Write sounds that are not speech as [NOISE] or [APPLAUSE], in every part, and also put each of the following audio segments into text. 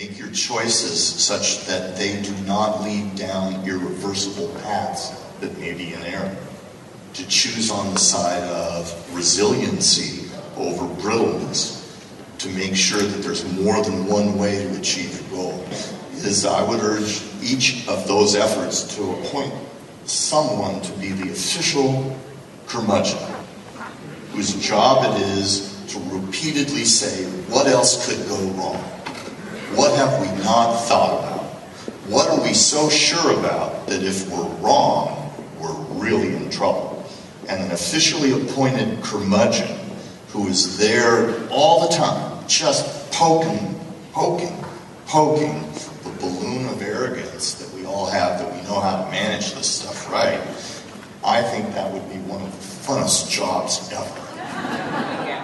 Make your choices such that they do not lead down irreversible paths that may be in error. To choose on the side of resiliency over brittleness, to make sure that there's more than one way to achieve your goal, is I would urge each of those efforts to appoint someone to be the official curmudgeon, whose job it is to repeatedly say, what else could go wrong? What have we not thought about? What are we so sure about that if we're wrong, we're really in trouble? And an officially appointed curmudgeon who is there all the time, just poking, poking, poking the balloon of arrogance that we all have, that we know how to manage this stuff right, I think that would be one of the funnest jobs ever. [LAUGHS]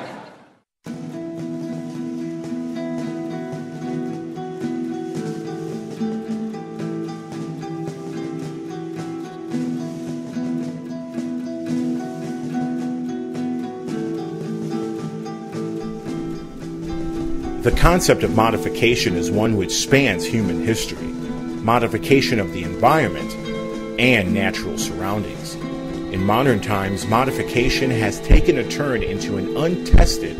The concept of modification is one which spans human history modification of the environment and natural surroundings. In modern times, modification has taken a turn into an untested,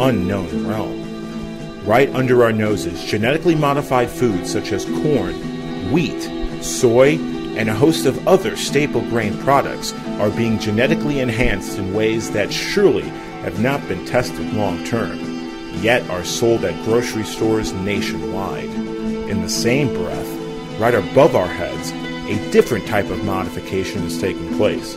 unknown realm. Right under our noses, genetically modified foods such as corn, wheat, soy, and a host of other staple grain products are being genetically enhanced in ways that surely have not been tested long term yet are sold at grocery stores nationwide. In the same breath, right above our heads, a different type of modification is taking place,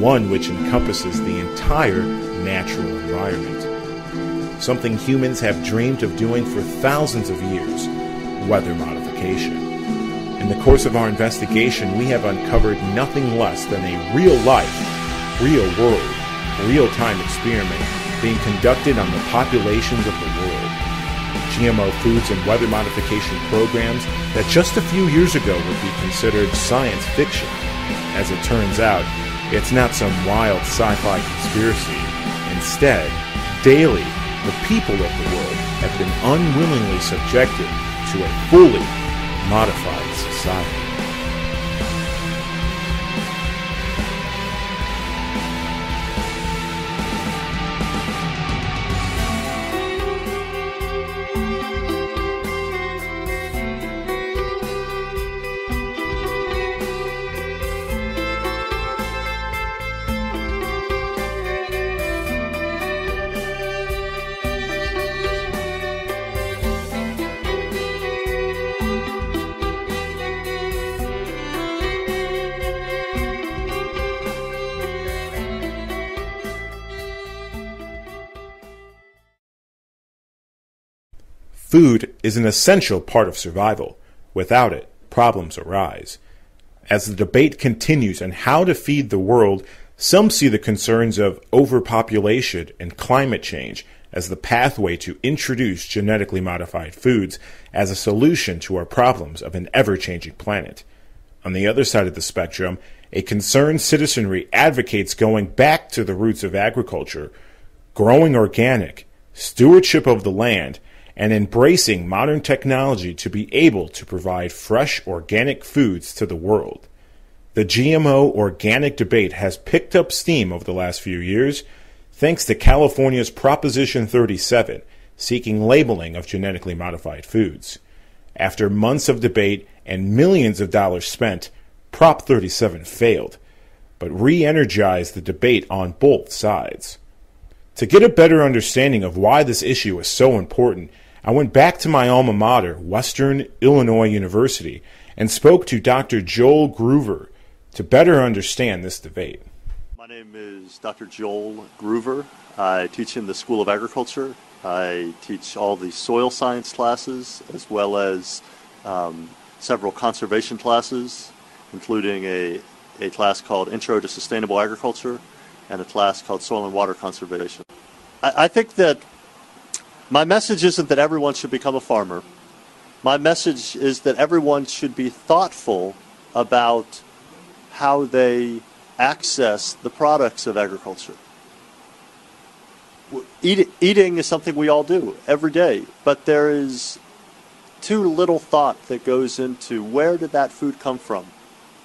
one which encompasses the entire natural environment. Something humans have dreamed of doing for thousands of years weather modification. In the course of our investigation, we have uncovered nothing less than a real life, real world, real time experiment being conducted on the populations of the world. GMO foods and weather modification programs that just a few years ago would be considered science fiction. As it turns out, it's not some wild sci fi conspiracy. Instead, daily, the people of the world have been unwillingly subjected to a fully modified society. Food is an essential part of survival. Without it, problems arise. As the debate continues on how to feed the world, some see the concerns of overpopulation and climate change as the pathway to introduce genetically modified foods as a solution to our problems of an ever changing planet. On the other side of the spectrum, a concerned citizenry advocates going back to the roots of agriculture, growing organic, stewardship of the land, and embracing modern technology to be able to provide fresh organic foods to the world. The GMO organic debate has picked up steam over the last few years thanks to California's Proposition 37 seeking labeling of genetically modified foods. After months of debate and millions of dollars spent, Prop 37 failed, but re energized the debate on both sides. To get a better understanding of why this issue is so important, I went back to my alma mater, Western Illinois University, and spoke to Dr. Joel Gruver to better understand this debate. My name is Dr. Joel Gruver. I teach in the School of Agriculture. I teach all the soil science classes as well as um, several conservation classes, including a, a class called Intro to Sustainable Agriculture and a class called Soil and Water Conservation. I, I think that my message isn't that everyone should become a farmer. My message is that everyone should be thoughtful about how they access the products of agriculture. Eat, eating is something we all do every day, but there is too little thought that goes into where did that food come from?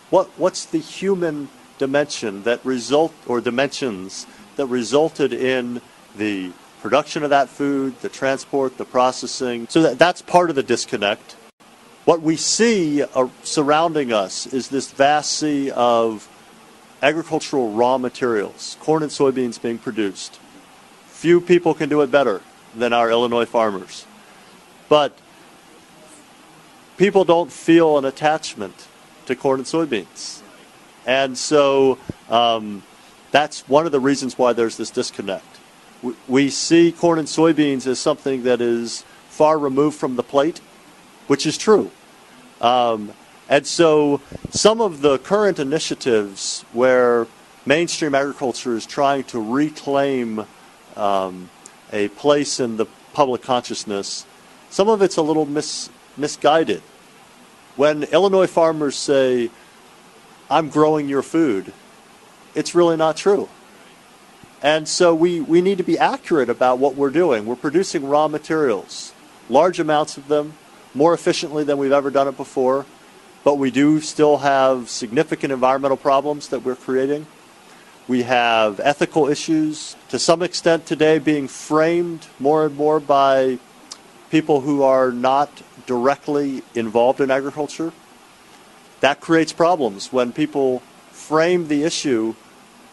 What, what's the human dimension that result or dimensions that resulted in the production of that food, the transport, the processing. So that, that's part of the disconnect. What we see uh, surrounding us is this vast sea of agricultural raw materials, corn and soybeans being produced. Few people can do it better than our Illinois farmers. But people don't feel an attachment to corn and soybeans. And so um, that's one of the reasons why there's this disconnect. We, see corn and soybeans as something that is far removed from the plate, which is true. Um, and so some of the current initiatives where mainstream agriculture is trying to reclaim um, a place in the public consciousness, some of it's a little mis- misguided. When Illinois farmers say, I'm growing your food, it's really not true. And so we, we need to be accurate about what we're doing. We're producing raw materials, large amounts of them, more efficiently than we've ever done it before, but we do still have significant environmental problems that we're creating. We have ethical issues to some extent today being framed more and more by people who are not directly involved in agriculture. That creates problems when people frame the issue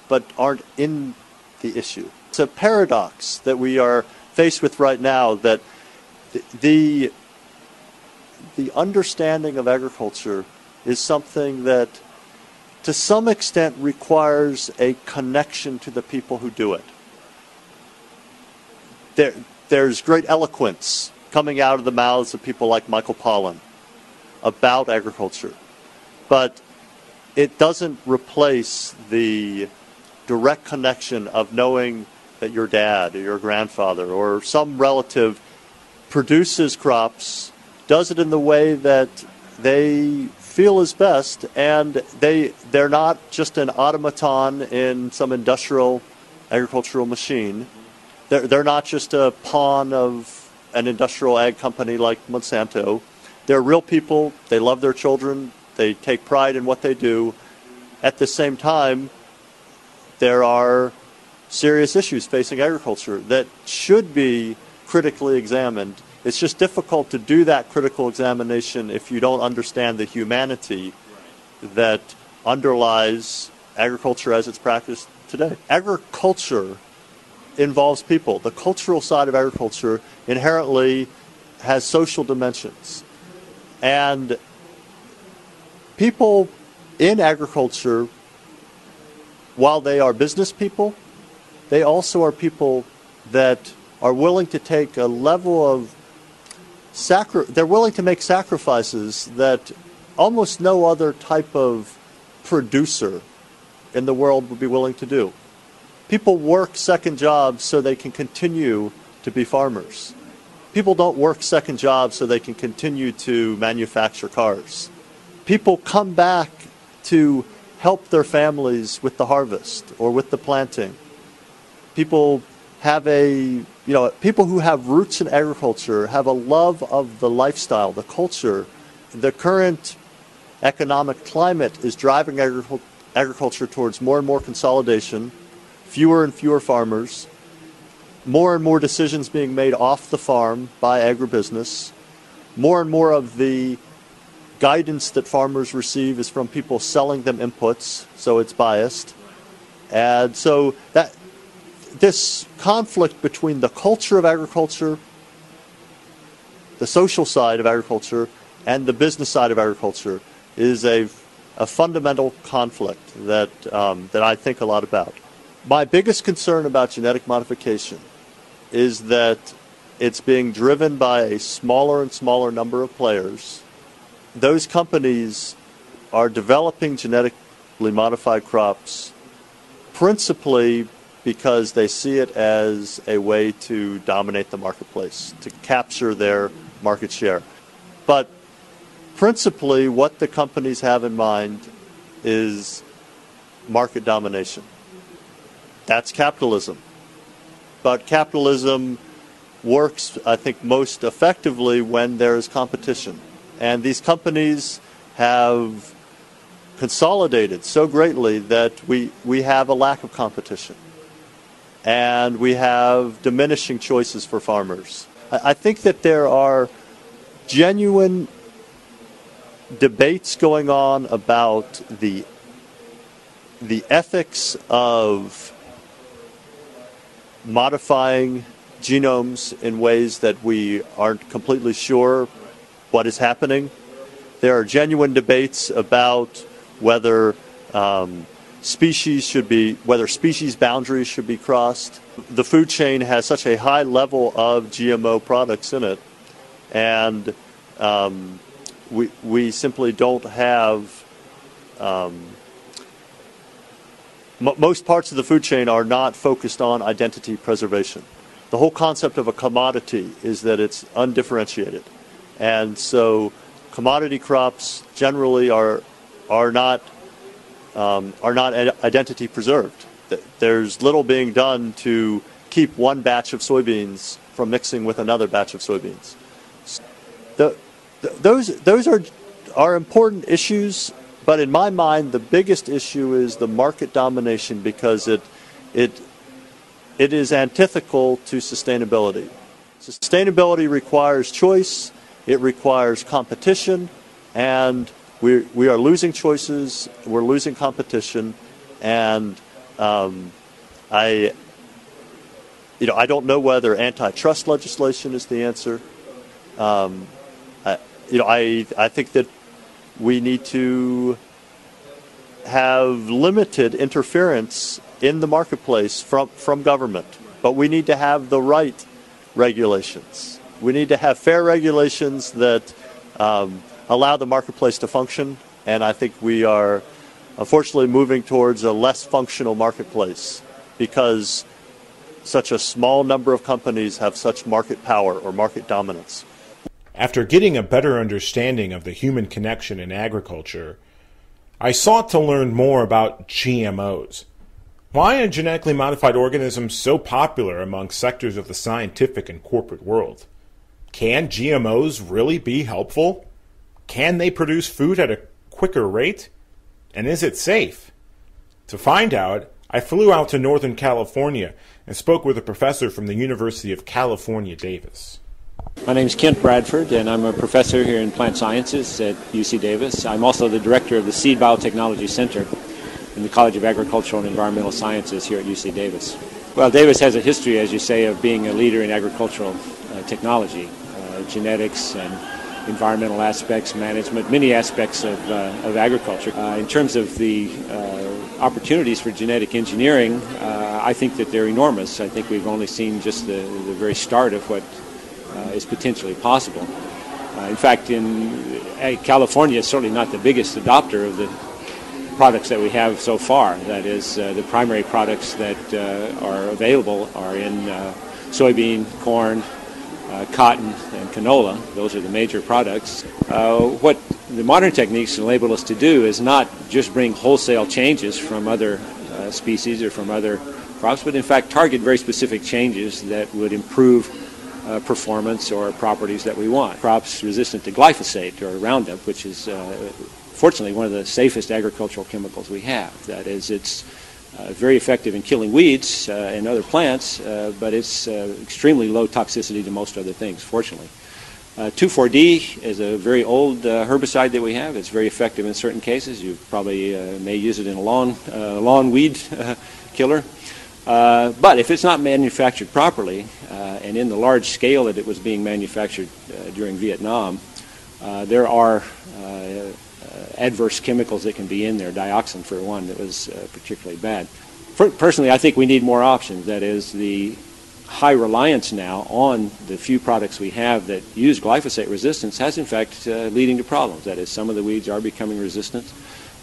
but aren't in the issue. It's a paradox that we are faced with right now that the, the understanding of agriculture is something that to some extent requires a connection to the people who do it. There, there's great eloquence coming out of the mouths of people like Michael Pollan about agriculture, but it doesn't replace the direct connection of knowing that your dad or your grandfather or some relative produces crops, does it in the way that they feel is best, and they they're not just an automaton in some industrial agricultural machine. They're, they're not just a pawn of an industrial ag company like Monsanto. They're real people. They love their children. They take pride in what they do. At the same time, there are serious issues facing agriculture that should be critically examined. It's just difficult to do that critical examination if you don't understand the humanity that underlies agriculture as it's practiced today. Agriculture involves people. The cultural side of agriculture inherently has social dimensions. And people in agriculture while they are business people, they also are people that are willing to take a level of sacri- they're willing to make sacrifices that almost no other type of producer in the world would be willing to do. People work second jobs so they can continue to be farmers. People don't work second jobs so they can continue to manufacture cars. People come back to help their families with the harvest or with the planting. People have a, you know, people who have roots in agriculture have a love of the lifestyle, the culture. The current economic climate is driving agricul- agriculture towards more and more consolidation, fewer and fewer farmers, more and more decisions being made off the farm by agribusiness, more and more of the guidance that farmers receive is from people selling them inputs, so it's biased. And so that this conflict between the culture of agriculture, the social side of agriculture, and the business side of agriculture is a, a fundamental conflict that, um, that I think a lot about. My biggest concern about genetic modification is that it's being driven by a smaller and smaller number of players those companies are developing genetically modified crops principally because they see it as a way to dominate the marketplace, to capture their market share. But principally, what the companies have in mind is market domination. That's capitalism. But capitalism works, I think, most effectively when there is competition. And these companies have consolidated so greatly that we, we have a lack of competition. And we have diminishing choices for farmers. I, I think that there are genuine debates going on about the the ethics of modifying genomes in ways that we aren't completely sure what is happening. There are genuine debates about whether um, species should be, whether species boundaries should be crossed. The food chain has such a high level of GMO products in it, and um, we, we simply don't have um, most parts of the food chain are not focused on identity preservation. The whole concept of a commodity is that it's undifferentiated. And so commodity crops generally are, are, not, um, are not identity preserved. There's little being done to keep one batch of soybeans from mixing with another batch of soybeans. The, the, those, those are, are important issues but in my mind, the biggest issue is the market domination because it, it, it is antithetical to sustainability. Sustainability requires choice, it requires competition, and we, we are losing choices, we're losing competition, and um, I, you know, I don't know whether antitrust legislation is the answer. Um, I, you know, I, I think that we need to have limited interference in the marketplace from, from government, but we need to have the right regulations. We need to have fair regulations that um, allow the marketplace to function, and I think we are unfortunately moving towards a less functional marketplace because such a small number of companies have such market power or market dominance. After getting a better understanding of the human connection in agriculture, I sought to learn more about GMOs. Why are genetically modified organisms so popular among sectors of the scientific and corporate world? Can GMOs really be helpful? Can they produce food at a quicker rate? And is it safe? To find out, I flew out to Northern California and spoke with a professor from the University of California, Davis. My name is Kent Bradford, and I'm a professor here in plant sciences at UC Davis. I'm also the director of the Seed Biotechnology Center in the College of Agricultural and Environmental Sciences here at UC Davis. Well, Davis has a history, as you say, of being a leader in agricultural technology, uh, genetics, and environmental aspects, management, many aspects of, uh, of agriculture. Uh, in terms of the uh, opportunities for genetic engineering, uh, I think that they're enormous. I think we've only seen just the, the very start of what uh, is potentially possible. Uh, in fact, in uh, California is certainly not the biggest adopter of the products that we have so far. That is, the primary products that are available are in soybean, corn, uh, cotton and canola. Those are the major products. Uh, what the modern techniques enable us to do is not just bring wholesale changes from other uh, species or from other crops, but in fact target very specific changes that would improve uh, performance or properties that we want. Crops resistant to glyphosate or Roundup, which is uh, fortunately one of the safest agricultural chemicals we have. That is, it's uh, very effective in killing weeds uh, and other plants, uh, but it's uh, extremely low toxicity to most other things, fortunately. 2,4-D is a very old herbicide that we have. It's very effective in certain cases. You probably may use it in a lawn, lawn weed killer. Uh, but if it's not manufactured properly, uh, and in the large scale that it was being manufactured uh, during Vietnam, uh, there are uh, adverse chemicals that can be in there. Dioxin, for one, that was particularly bad. Personally, I think we need more options. That is, the high reliance now on the few products we have that use glyphosate resistance has, in fact, leading to problems. That is, some of the weeds are becoming resistant.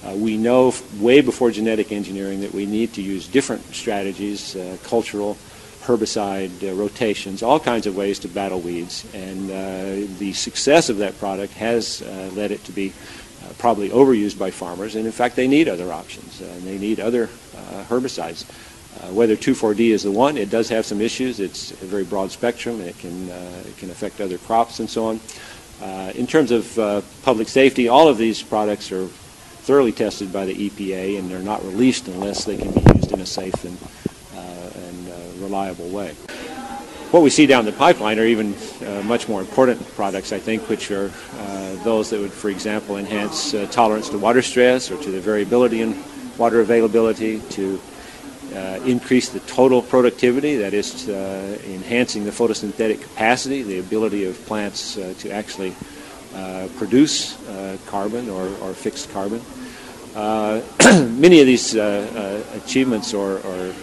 Uh, we know way before genetic engineering that we need to use different strategies, uh, cultural, herbicide uh, rotations, all kinds of ways to battle weeds. And uh, the success of that product has uh, led it to be uh, probably overused by farmers. And in fact, they need other options. And they need other herbicides. Uh, whether 2,4-D is the one, it does have some issues. It's a very broad spectrum. It can, uh, it can affect other crops and so on. Uh, in terms of uh, public safety, all of these products are thoroughly tested by the EPA and they're not released unless they can be used in a safe and, uh, and uh, reliable way. What we see down the pipeline are even much more important products, I think, which are those that would, for example, enhance tolerance to water stress or to the variability in water availability, to uh, increase the total productivity, that is uh, enhancing the photosynthetic capacity, the ability of plants uh, to actually uh, produce uh, carbon or, or, fixed carbon. Uh, [CLEARS THROAT] many of these achievements or, or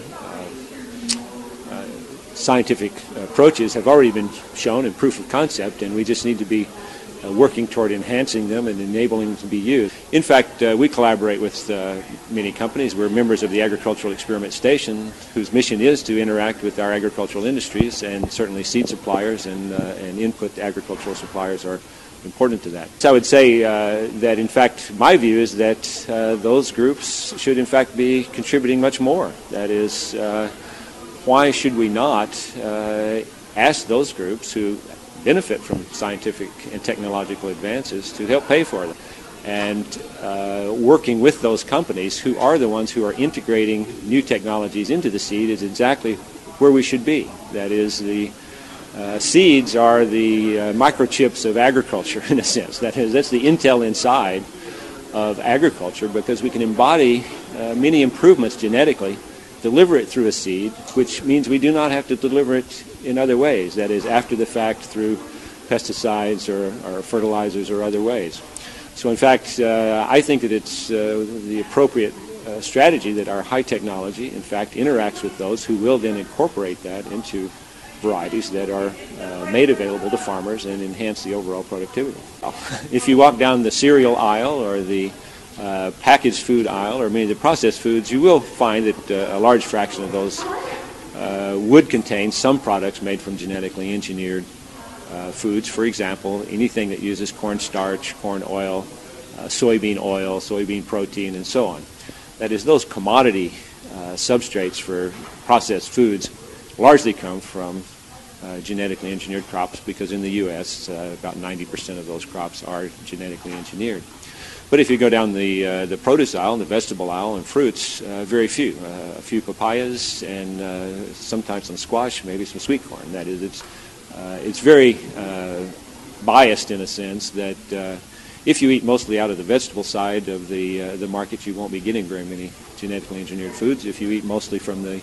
scientific approaches have already been shown in proof of concept, and we just need to be uh, working toward enhancing them and enabling them to be used. In fact, uh, we collaborate with uh, many companies. We're members of the Agricultural Experiment Station, whose mission is to interact with our agricultural industries, and certainly seed suppliers and, uh, and input agricultural suppliers are important to that. So I would say uh, that, in fact, my view is that uh, those groups should, in fact, be contributing much more. That is, why should we not ask those groups who benefit from scientific and technological advances to help pay for them. And uh, working with those companies who are the ones who are integrating new technologies into the seed is exactly where we should be. That is, the uh, seeds are the uh, microchips of agriculture, [LAUGHS] in a sense. That is, that's the intel inside of agriculture because we can embody uh, many improvements genetically, deliver it through a seed, which means we do not have to deliver it in other ways, that is, after the fact through pesticides or, or fertilizers or other ways. So, in fact, uh, I think that it's uh, the appropriate uh, strategy that our high technology, in fact, interacts with those who will then incorporate that into varieties that are uh, made available to farmers and enhance the overall productivity. if you walk down the cereal aisle or the uh, packaged food aisle or many of the processed foods, you will find that uh, a large fraction of those uh, would contain some products made from genetically engineered uh, foods. For example, anything that uses cornstarch, corn oil, uh, soybean oil, soybean protein, and so on. That is, those commodity uh, substrates for processed foods largely come from genetically engineered crops because in the U.S., about 90% of those crops are genetically engineered. But if you go down the uh, the produce aisle, the vegetable aisle, and fruits, uh, very few. Uh, a few papayas and uh, sometimes some squash, maybe some sweet corn. That is, it's uh, it's very uh, biased in a sense that if you eat mostly out of the vegetable side of the the market, you won't be getting very many genetically engineered foods. If you eat mostly from the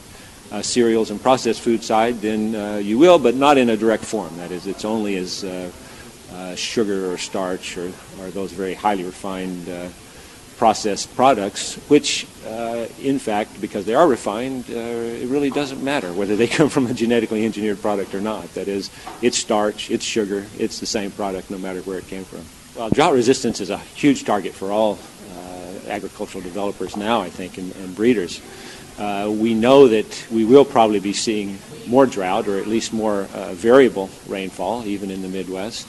cereals and processed food side, then you will, but not in a direct form. That is, it's only as uh, sugar or starch or, or those very highly refined uh, processed products, which, uh, in fact, because they are refined, uh, it really doesn't matter whether they [LAUGHS] come from a genetically engineered product or not. That is, it's starch, it's sugar, it's the same product no matter where it came from. Well, drought resistance is a huge target for all uh, agricultural developers now, I think, and, and breeders. Uh, we know that we will probably be seeing more drought or at least more variable rainfall, even in the Midwest.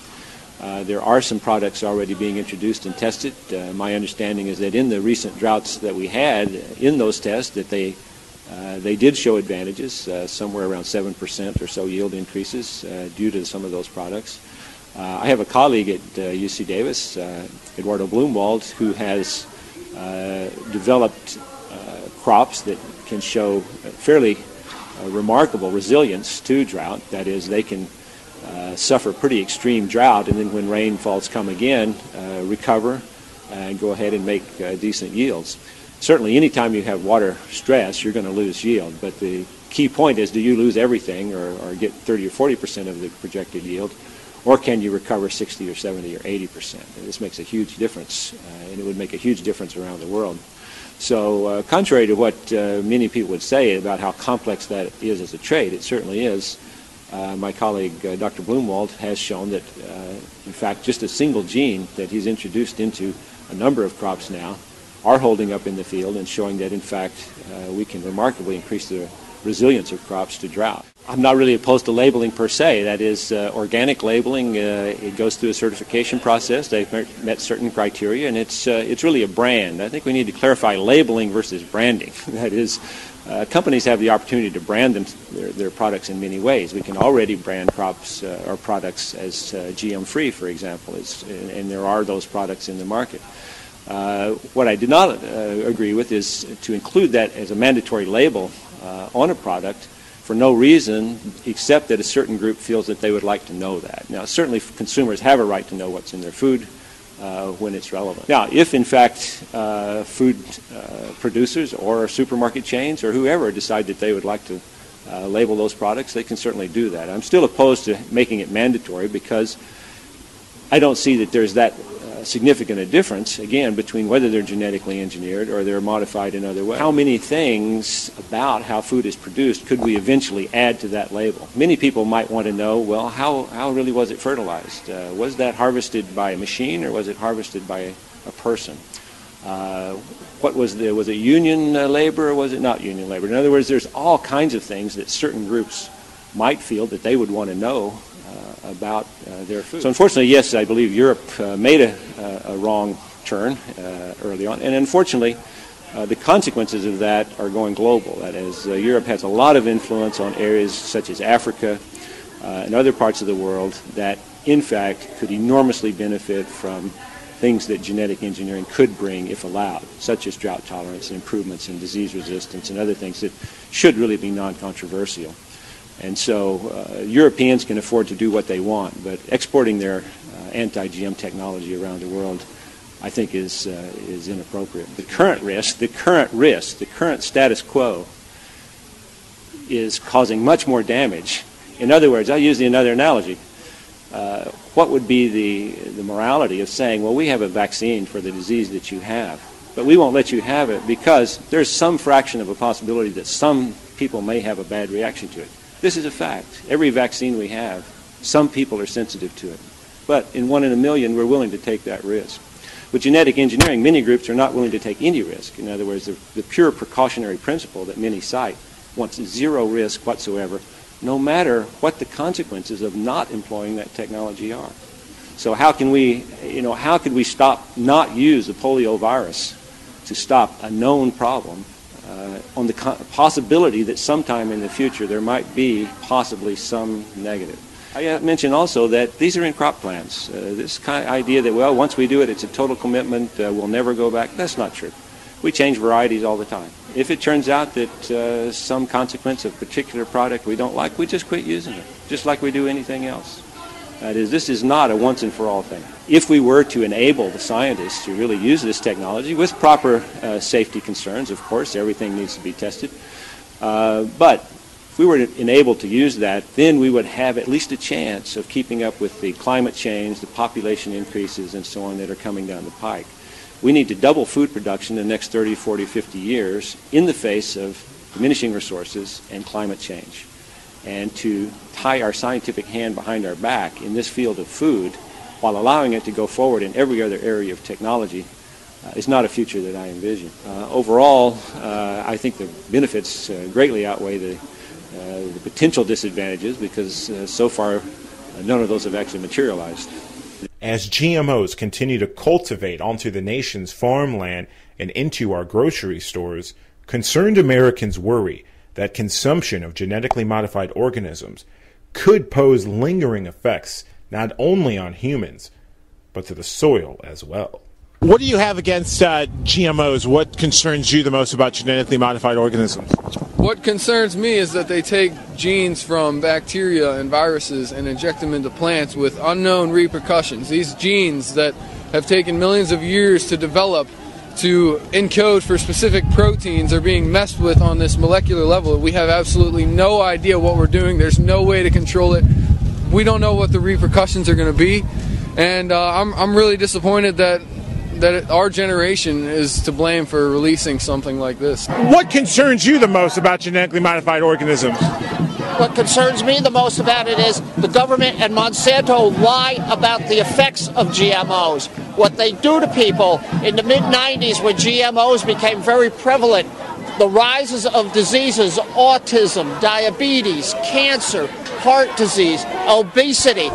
Uh, there are some products already being introduced and tested. Uh, my understanding is that in the recent droughts that we had in those tests, that they uh, they did show advantages, uh, somewhere around seven percent or so yield increases uh, due to some of those products. I have a colleague at UC Davis, Eduardo Blumwald, who has developed crops that can show fairly remarkable resilience to drought. That is, they can uh, suffer pretty extreme drought, and then when rainfalls come again, uh, recover and go ahead and make uh, decent yields. Certainly, anytime you have water stress, you're going to lose yield, but the key point is do you lose everything or, or get 30 or 40 percent of the projected yield, or can you recover 60 or 70 or 80 percent? This makes a huge difference, uh, and it would make a huge difference around the world. So, uh, contrary to what many people would say about how complex that is as a trade, it certainly is. Uh, my colleague uh, Dr. Blumwald has shown that, uh, in fact, just a single gene that he's introduced into a number of crops now are holding up in the field and showing that, in fact, uh, we can remarkably increase the resilience of crops to drought. I'm not really opposed to labeling per se. That is, uh, organic labeling, it goes through a certification process. They've met certain criteria, and it's, it's really a brand. I think we need to clarify labeling versus branding. [LAUGHS] that is, uh, companies have the opportunity to brand them, their, their, products in many ways. We can already brand crops uh, or products as uh, GM free, for example, and, and, there are those products in the market. Uh, what I do not uh, agree with is to include that as a mandatory label uh, on a product for no reason except that a certain group feels that they would like to know that. Now, certainly consumers have a right to know what's in their food uh, when it's relevant. Now, if in fact uh, food uh, producers or supermarket chains or whoever decide that they would like to uh, label those products, they can certainly do that. I'm still opposed to making it mandatory because I don't see that there's that significant a difference, again, between whether they're genetically engineered or they're modified in other ways. How many things about how food is produced could we eventually add to that label? Many people might want to know, well, how, how really was it fertilized? Uh, was that harvested by a machine or was it harvested by a, person? Uh, what was the was it union uh, labor or was it not union labor? In other words, there's all kinds of things that certain groups might feel that they would want to know about uh, their food. So unfortunately, yes, I believe Europe uh, made a, uh, a, wrong turn uh, early on, and unfortunately, uh, the consequences of that are going global. That is, Europe has a lot of influence on areas such as Africa and other parts of the world that, in fact, could enormously benefit from things that genetic engineering could bring if allowed, such as drought tolerance and improvements in disease resistance and other things that should really be non-controversial. And so uh, Europeans can afford to do what they want, but exporting their uh, anti-GM technology around the world, I think, is uh, is inappropriate. The current risk, the current risk, the current status quo is causing much more damage. In other words, I'll use another analogy. Uh, what would be the, the morality of saying, well, we have a vaccine for the disease that you have, but we won't let you have it because there's some fraction of a possibility that some people may have a bad reaction to it. This is a fact. Every vaccine we have, some people are sensitive to it. But in one in a million, we're willing to take that risk. With genetic engineering, many groups are not willing to take any risk. In other words, the, the pure precautionary principle that many cite wants zero risk whatsoever, no matter what the consequences of not employing that technology are. So how can we, you know, how could we stop, not use the polio virus to stop a known problem uh, on the possibility that sometime in the future there might be possibly some negative. I mentioned also that these are in crop plans. Uh, this kind of idea that, well, once we do it, it's a total commitment, uh, we'll never go back, that's not true. We change varieties all the time. If it turns out that uh, some consequence of particular product we don't like, we just quit using it, just like we do anything else. That is, this is not a once and for all thing. If we were to enable the scientists to really use this technology with proper uh, safety concerns, of course, everything needs to be tested. Uh, but if we were enabled to use that, then we would have at least a chance of keeping up with the climate change, the population increases, and so on that are coming down the pike. We need to double food production in the next 30, 40, 50 years in the face of diminishing resources and climate change and to tie our scientific hand behind our back in this field of food while allowing it to go forward in every other area of technology uh, is not a future that I envision. Uh, overall, uh, I think the benefits uh, greatly outweigh the, uh, the, potential disadvantages because uh, so far none of those have actually materialized. As GMOs continue to cultivate onto the nation's farmland and into our grocery stores, concerned Americans worry that consumption of genetically modified organisms could pose lingering effects not only on humans, but to the soil as well. What do you have against uh, GMOs? What concerns you the most about genetically modified organisms? What concerns me is that they take genes from bacteria and viruses and inject them into plants with unknown repercussions. These genes that have taken millions of years to develop to encode for specific proteins are being messed with on this molecular level. We have absolutely no idea what we're doing. There's no way to control it. We don't know what the repercussions are going to be, and uh, I'm I'm really disappointed that that our generation is to blame for releasing something like this. What concerns you the most about genetically modified organisms? What concerns me the most about it is the government and Monsanto lie about the effects of GMOs. What they do to people in the mid 90s when GMOs became very prevalent, the rises of diseases, autism, diabetes, cancer, heart disease, obesity,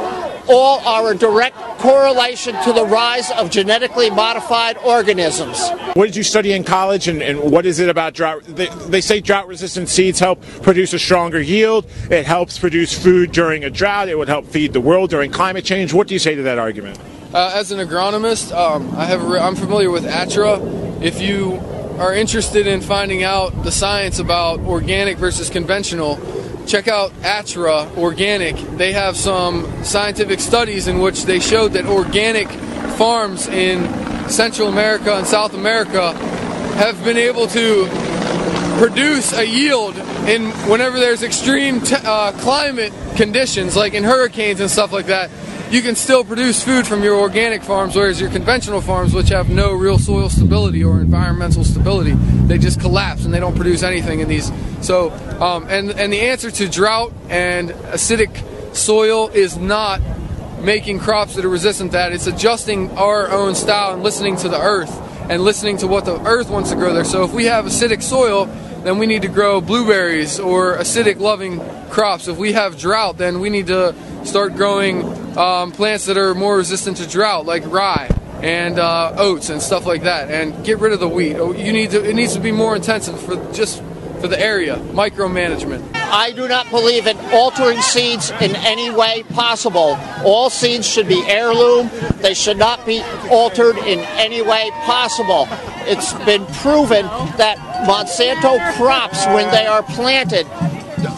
all are a direct correlation to the rise of genetically modified organisms. What did you study in college, and, and what is it about drought? They, they say drought resistant seeds help produce a stronger yield. It helps produce food during a drought. It would help feed the world during climate change. What do you say to that argument? Uh, as an agronomist, um, I have re- I'm familiar with ATTRA. If you are interested in finding out the science about organic versus conventional, check out ATTRA Organic. They have some scientific studies in which they showed that organic farms in Central America and South America have been able to produce a yield in whenever there's extreme uh, climate conditions, like in hurricanes and stuff like that. You can still produce food from your organic farms, whereas your conventional farms, which have no real soil stability or environmental stability, they just collapse and they don't produce anything in these. So, um, and and the answer to drought and acidic soil is not making crops that are resistant to that. It's adjusting our own style and listening to the earth and listening to what the earth wants to grow there. So if we have acidic soil, then we need to grow blueberries or acidic loving crops. If we have drought, then we need to start growing um, plants that are more resistant to drought, like rye and uh, oats and stuff like that, and get rid of the wheat. Oh, You need to. It needs to be more intensive for just for the area. Micromanagement. I do not believe in altering seeds in any way possible. All seeds should be heirloom. They should not be altered in any way possible. It's been proven that Monsanto crops, when they are planted,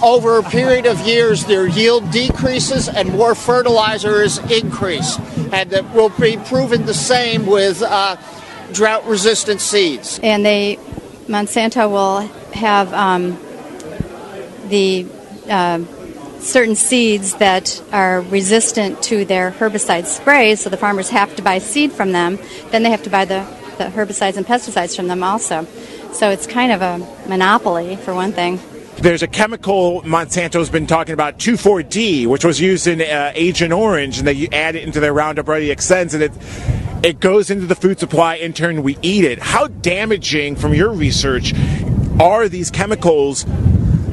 over a period of years, their yield decreases and more fertilizer is increased. And it will be proven the same with uh, drought resistant seeds. and they Monsanto will have um, the uh, certain seeds that are resistant to their herbicide sprays, so the farmers have to buy seed from them. Then they have to buy the, the herbicides and pesticides from them also. So it's kind of a monopoly for one thing. There's a chemical Monsanto's been talking about, 2,4-D, which was used in uh, Agent Orange, and they add it into their Roundup Ready Extends, and it it goes into the food supply. In turn, we eat it. How damaging, from your research, are these chemicals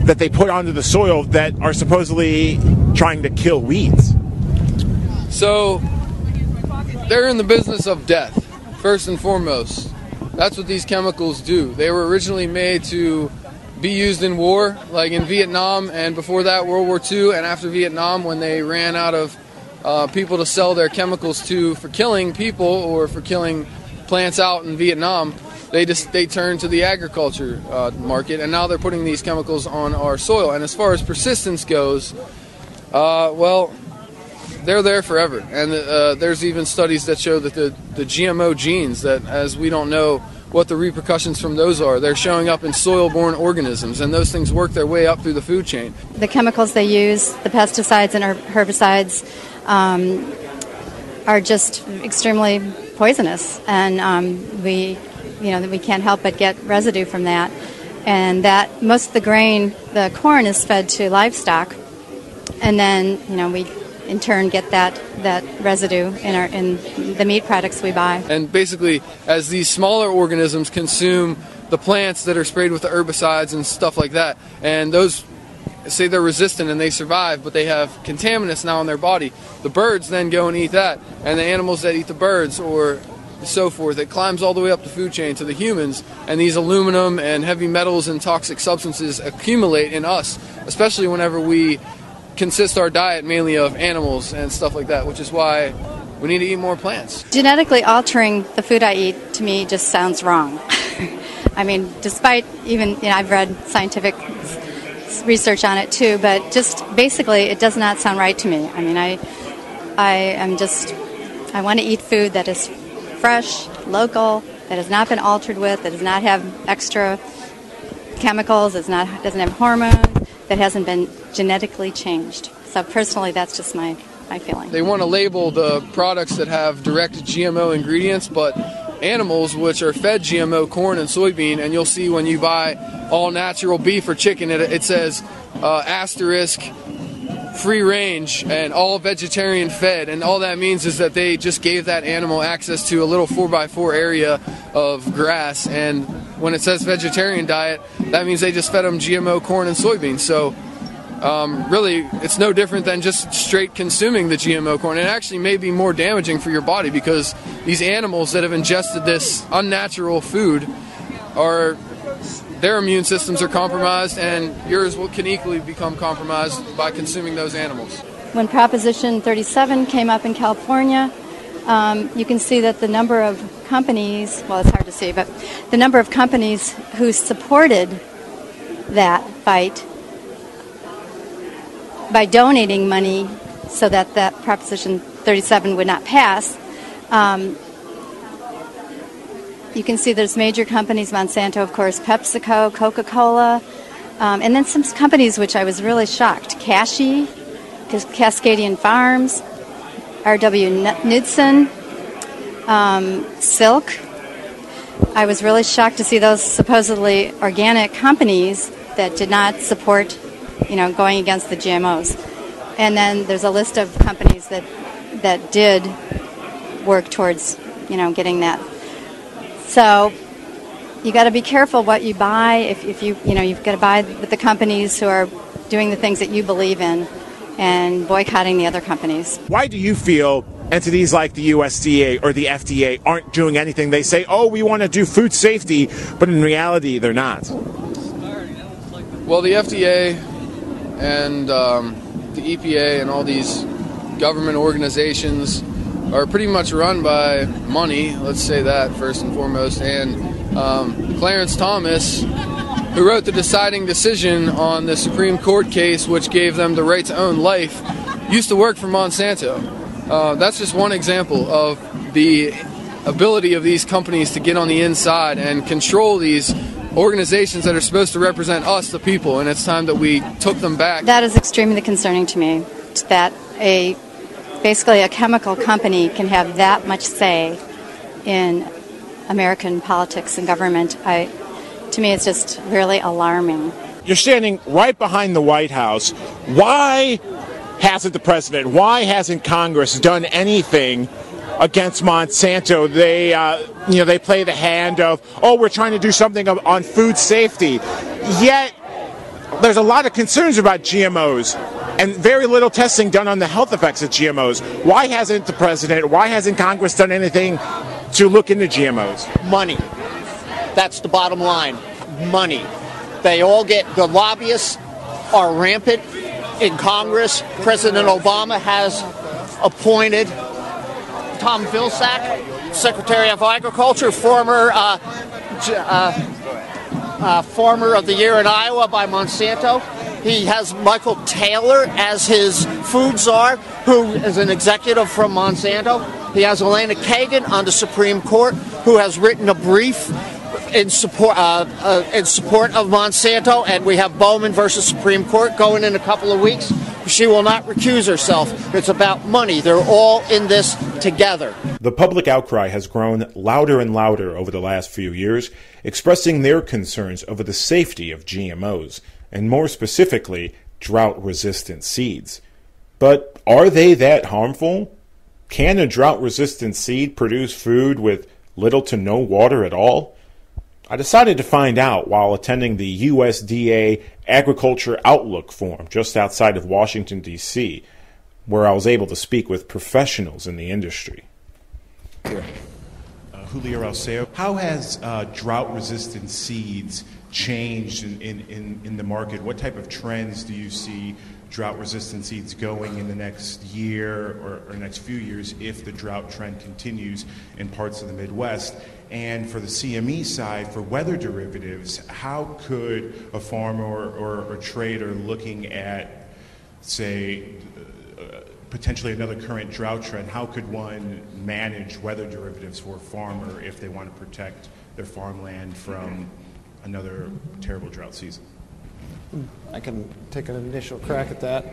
that they put onto the soil that are supposedly trying to kill weeds? So they're in the business of death, first and foremost. That's what these chemicals do. They were originally made to be used in war, like in Vietnam, and before that, World War II, and after Vietnam, when they ran out of uh, people to sell their chemicals to for killing people or for killing plants out in Vietnam, they just they turned to the agriculture uh, market, and now they're putting these chemicals on our soil. And as far as persistence goes, uh, well, they're there forever. And uh, there's even studies that show that the, the GMO genes, that as we don't know what the repercussions from those are, they're showing up in soil borne organisms, and those things work their way up through the food chain. The chemicals they use, the pesticides and herbicides, um, are just extremely poisonous, and um, we, you know, that we can't help but get residue from that. And that most of the grain, the corn, is fed to livestock, and then you know we in turn get that that residue in our in the meat products we buy. And basically, as these smaller organisms consume the plants that are sprayed with the herbicides and stuff like that, and those say they're resistant and they survive, but they have contaminants now in their body, the birds then go and eat that, and the animals that eat the birds or so forth, it climbs all the way up the food chain to the humans, and these aluminum and heavy metals and toxic substances accumulate in us, especially whenever we consist our diet mainly of animals and stuff like that, which is why we need to eat more plants. Genetically altering the food I eat to me just sounds wrong. [LAUGHS] I mean, despite even you know, I've read scientific research on it too, but just basically, it does not sound right to me. I mean, I I am just I want to eat food that is fresh, local, that has not been altered with, that does not have extra chemicals, does not doesn't have hormones, that hasn't been genetically changed. So personally, that's just my my feeling. They want to label the products that have direct GMO ingredients, but animals which are fed GMO corn and soybean, and you'll see when you buy all natural beef or chicken, it, it says uh, asterisk free range and all vegetarian fed, and all that means is that they just gave that animal access to a little 4x4 area of grass, and when it says vegetarian diet, that means they just fed them GMO corn and soybeans. So um, really it's no different than just straight consuming the GMO corn. It actually may be more damaging for your body because these animals that have ingested this unnatural food are their immune systems are compromised, and yours will, can equally become compromised by consuming those animals. When Proposition 37 came up in California, um, you can see that the number of companies, well, it's hard to see, but the number of companies who supported that fight by donating money so that that Proposition 37 would not pass. Um, you can see there's major companies, Monsanto, of course, PepsiCo, Coca Cola, um, and then some companies which I was really shocked Kashi, Cascadian Farms, R.W. Knudsen, um, Silk. I was really shocked to see those supposedly organic companies that did not support, you know, going against the GMOs. And then there's a list of companies that that did work towards, you know, getting that so you got to be careful what you buy. If, if you you know you've got to buy with the companies who are doing the things that you believe in, and boycotting the other companies. Why do you feel entities like the USDA or the FDA aren't doing anything? They say, "Oh, we want to do food safety," but in reality, they're not. Well, the FDA and um, the EPA and all these government organizations are pretty much run by money, let's say that first and foremost. And um, Clarence Thomas, who wrote the deciding decision on the Supreme Court case, which gave them the right to own life, used to work for Monsanto. Uh, that's just one example of the ability of these companies to get on the inside and control these organizations that are supposed to represent us, the people, and it's time that we took them back. That is extremely concerning to me. That a basically a chemical company can have that much say in American politics and government. I, to me, it's just really alarming. You're standing right behind the White House. Why hasn't the president, why hasn't Congress done anything against Monsanto? They, uh, you know, they play the hand of, oh, we're trying to do something on food safety. Yet, there's a lot of concerns about GMOs and very little testing done on the health effects of GMOs. Why hasn't the president, why hasn't Congress done anything to look into GMOs? Money. That's the bottom line. Money. They all get, the lobbyists are rampant in Congress. President Obama has appointed Tom Vilsack, Secretary of Agriculture, former uh, uh, uh, Farmer of the Year in Iowa by Monsanto. He has Michael Taylor as his food czar, who is an executive from Monsanto. He has Elena Kagan on the Supreme Court, who has written a brief in support uh, uh, in support of Monsanto, and we have Bowman versus Supreme Court going in a couple of weeks. She will not recuse herself. It's about money. They're all in this together. The public outcry has grown louder and louder over the last few years, expressing their concerns over the safety of GMOs and more specifically, drought resistant seeds. But are they that harmful? Can a drought resistant seed produce food with little to no water at all? I decided to find out while attending the USDA Agriculture Outlook Forum just outside of Washington, D.C., where I was able to speak with professionals in the industry. Uh, Julio Rausseo, how has uh, drought resistant seeds changed in, in, in, the market? What type of trends do you see drought resistant seeds going in the next year or, or next few years if the drought trend continues in parts of the Midwest? And for the CME side, for weather derivatives, how could a farmer or, or, or trader looking at, say, uh, potentially another current drought trend, how could one manage weather derivatives for a farmer if they want to protect their farmland from another terrible drought season. I can take an initial crack at that.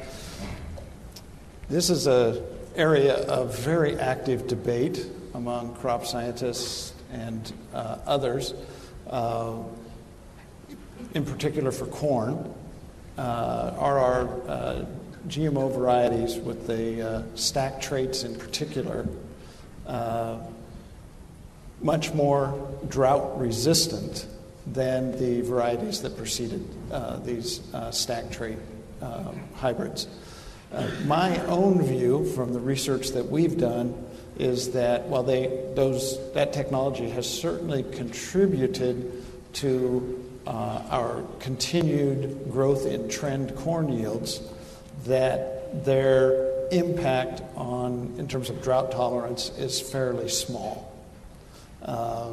This is an area of very active debate among crop scientists and uh, others, uh, in particular for corn. Uh, are our uh, GMO varieties with the uh, stack traits in particular much more drought resistant than the varieties that preceded these stack trait um, hybrids. My own view from the research that we've done is that while they, those, that technology has certainly contributed to uh, our continued growth in trend corn yields, that their impact on, in terms of drought tolerance, is fairly small. Uh,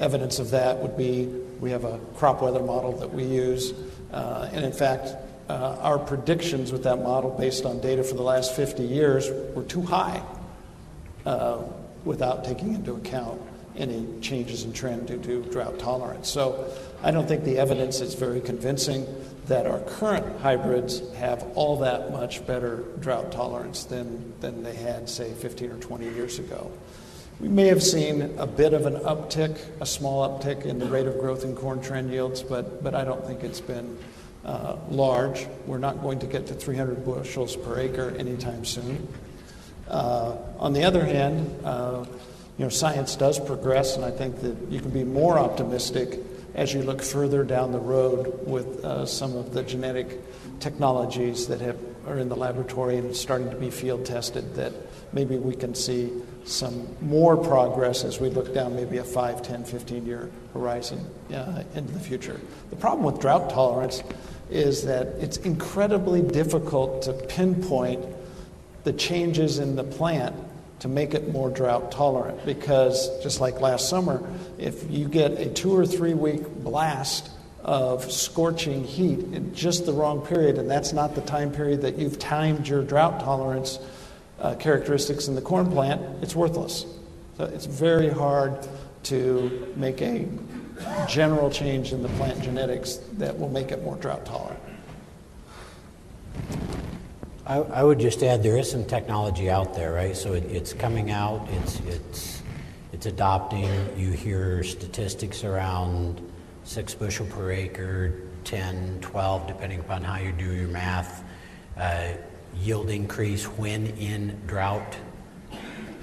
evidence of that would be we have a crop weather model that we use, uh, and in fact, uh, our predictions with that model, based on data for the last 50 years, were too high without taking into account any changes in trend due to drought tolerance. So I don't think the evidence is very convincing that our current hybrids have all that much better drought tolerance than, than they had, say, 15 or 20 years ago. We may have seen a bit of an uptick, a small uptick in the rate of growth in corn trend yields, but, but I don't think it's been uh, large. We're not going to get to 300 bushels per acre anytime soon. Uh, on the other hand, uh, you know, science does progress, and I think that you can be more optimistic as you look further down the road with uh, some of the genetic technologies that have, are in the laboratory and starting to be field tested that maybe we can see some more progress as we look down maybe a 5, 10, 15 year horizon uh, into the future. The problem with drought tolerance is that it's incredibly difficult to pinpoint the changes in the plant to make it more drought tolerant. Because just like last summer if you get a two or three week blast of scorching heat in just the wrong period and that's not the time period that you've timed your drought tolerance uh, characteristics in the corn plant it's worthless. So it's very hard to make a general change in the plant genetics that will make it more drought tolerant I, I, would just add there is some technology out there, right? So it, it's coming out, it's, it's, it's adopting. You hear statistics around six bushel per acre, 10, 12, depending upon how you do your math. Uh, yield increase when in drought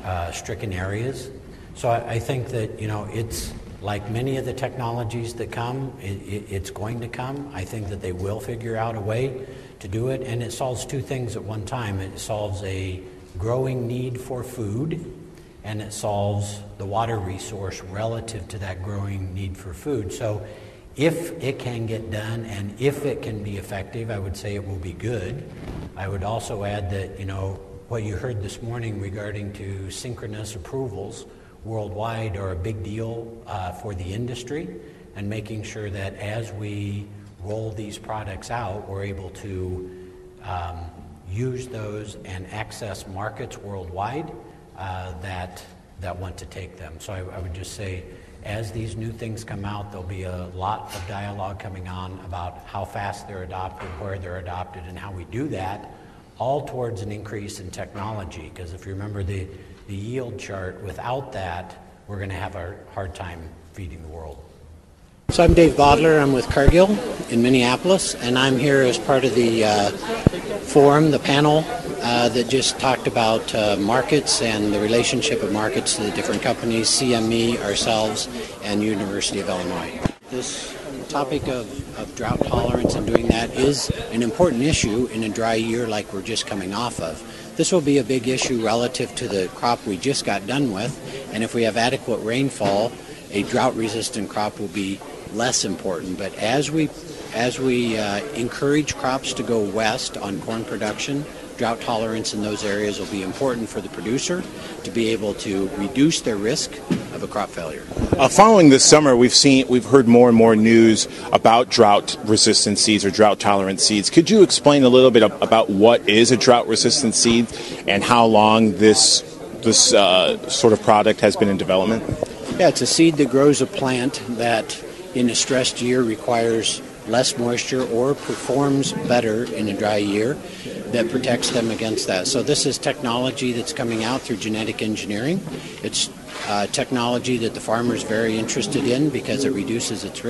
uh, stricken areas. So I, I, think that, you know, it's like many of the technologies that come, it, it, it's going to come. I think that they will figure out a way to do it, and it solves two things at one time. It solves a growing need for food, and it solves the water resource relative to that growing need for food. So, if it can get done and if it can be effective, I would say it will be good. I would also add that, you know, what you heard this morning regarding to synchronous approvals worldwide are a big deal uh, for the industry and making sure that as we roll these products out, we're able to um, use those and access markets worldwide uh, that, that want to take them. So I, I, would just say, as these new things come out, there'll be a lot of dialogue coming on about how fast they're adopted, where they're adopted, and how we do that, all towards an increase in technology. Because if you remember the, the yield chart, without that, we're going to have a hard time feeding the world. So I'm Dave Bodler. I'm with Cargill in Minneapolis, and I'm here as part of the uh, forum, the panel uh, that just talked about uh, markets and the relationship of markets to the different companies, CME, ourselves, and University of Illinois. This topic of, of drought tolerance and doing that is an important issue in a dry year like we're just coming off of. This will be a big issue relative to the crop we just got done with, and if we have adequate rainfall, a drought-resistant crop will be less important. But as we as we uh, encourage crops to go west on corn production, drought tolerance in those areas will be important for the producer to be able to reduce their risk of a crop failure. Uh, following this summer, we've seen we've heard more and more news about drought-resistant seeds or drought-tolerant seeds. Could you explain a little bit about what is a drought-resistant seed and how long this this uh, sort of product has been in development? Yeah, it's a seed that grows a plant that in a stressed year requires less moisture or performs better in a dry year that protects them against that. So this is technology that's coming out through genetic engineering. It's uh, technology that the farmer is very interested in because it reduces its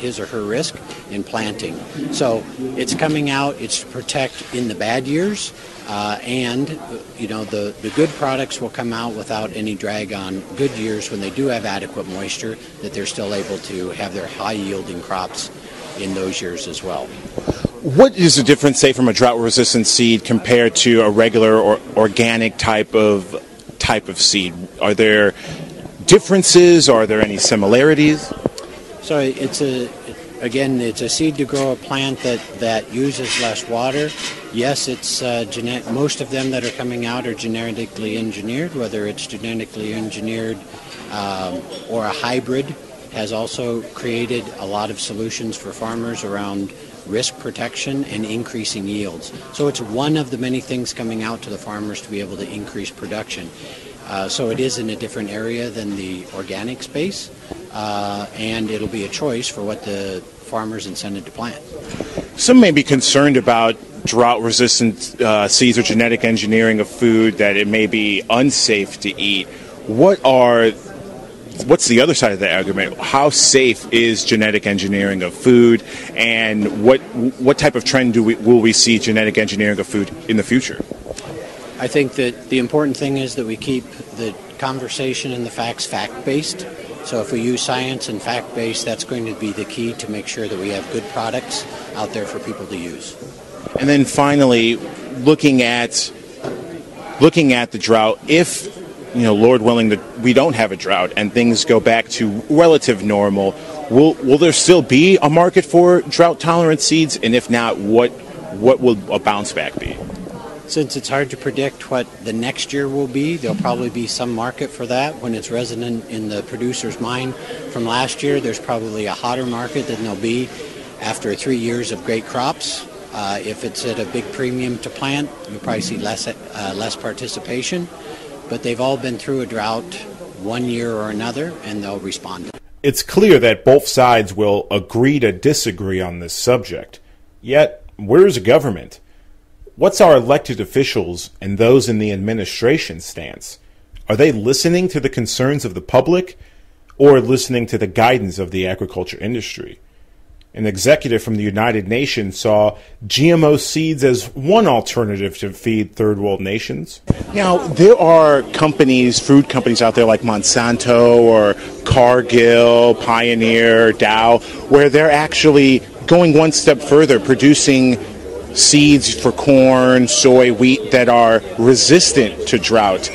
his or her risk in planting. So it's coming out. It's to protect in the bad years uh, and you know the, the good products will come out without any drag on good years when they do have adequate moisture that they're still able to have their high yielding crops in those years as well. What is the difference, say, from a drought-resistant seed compared to a regular or organic type of type of seed? Are there differences? Are there any similarities? So it's a again, it's a seed to grow a plant that, that uses less water. Yes, it's uh, genet- most of them that are coming out are genetically engineered, whether it's genetically engineered um, or a hybrid has also created a lot of solutions for farmers around risk protection and increasing yields. So it's one of the many things coming out to the farmers to be able to increase production. Uh, so it is in a different area than the organic space, uh, and it'll be a choice for what the farmers intended to plant. Some may be concerned about drought resistant uh, seeds or genetic engineering of food that it may be unsafe to eat. What are what's the other side of the argument? How safe is genetic engineering of food, and what what type of trend do we will we see genetic engineering of food in the future? I think that the important thing is that we keep the conversation and the facts fact based. So if we use science and fact based, that's going to be the key to make sure that we have good products out there for people to use. And then finally, looking at looking at the drought, if you know, Lord willing, that we don't have a drought and things go back to relative normal, will will there still be a market for drought tolerant seeds? And if not, what what will a bounce back be? Since it's hard to predict what the next year will be, there'll probably be some market for that when it's resonant in the producer's mind from last year. There's probably a hotter market than there'll be after three years of great crops. Uh, if it's at a big premium to plant, you'll probably see less uh, less participation. But they've all been through a drought one year or another, and they'll respond. It's clear that both sides will agree to disagree on this subject. Yet, where's the government? What's our elected officials and those in the administration stance? Are they listening to the concerns of the public or listening to the guidance of the agriculture industry? An executive from the United Nations saw GMO seeds as one alternative to feed third world nations. Now, there are companies, food companies out there like Monsanto or Cargill, Pioneer, Dow, where they're actually going one step further, producing seeds for corn, soy, wheat that are resistant to drought.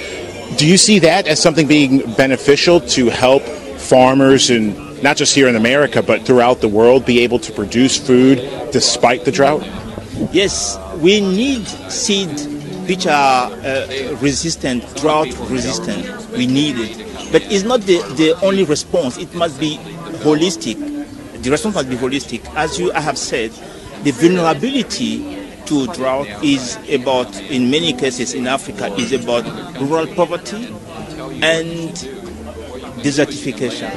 Do you see that as something being beneficial to help farmers and not just here in America but throughout the world be able to produce food despite the drought? Yes, we need seed which are uh, resistant, drought resistant. We need it. But it's not the, the only response. It must be holistic. The response must be holistic. As you I have said, the vulnerability to drought is about, in many cases in Africa, is about rural poverty and desertification.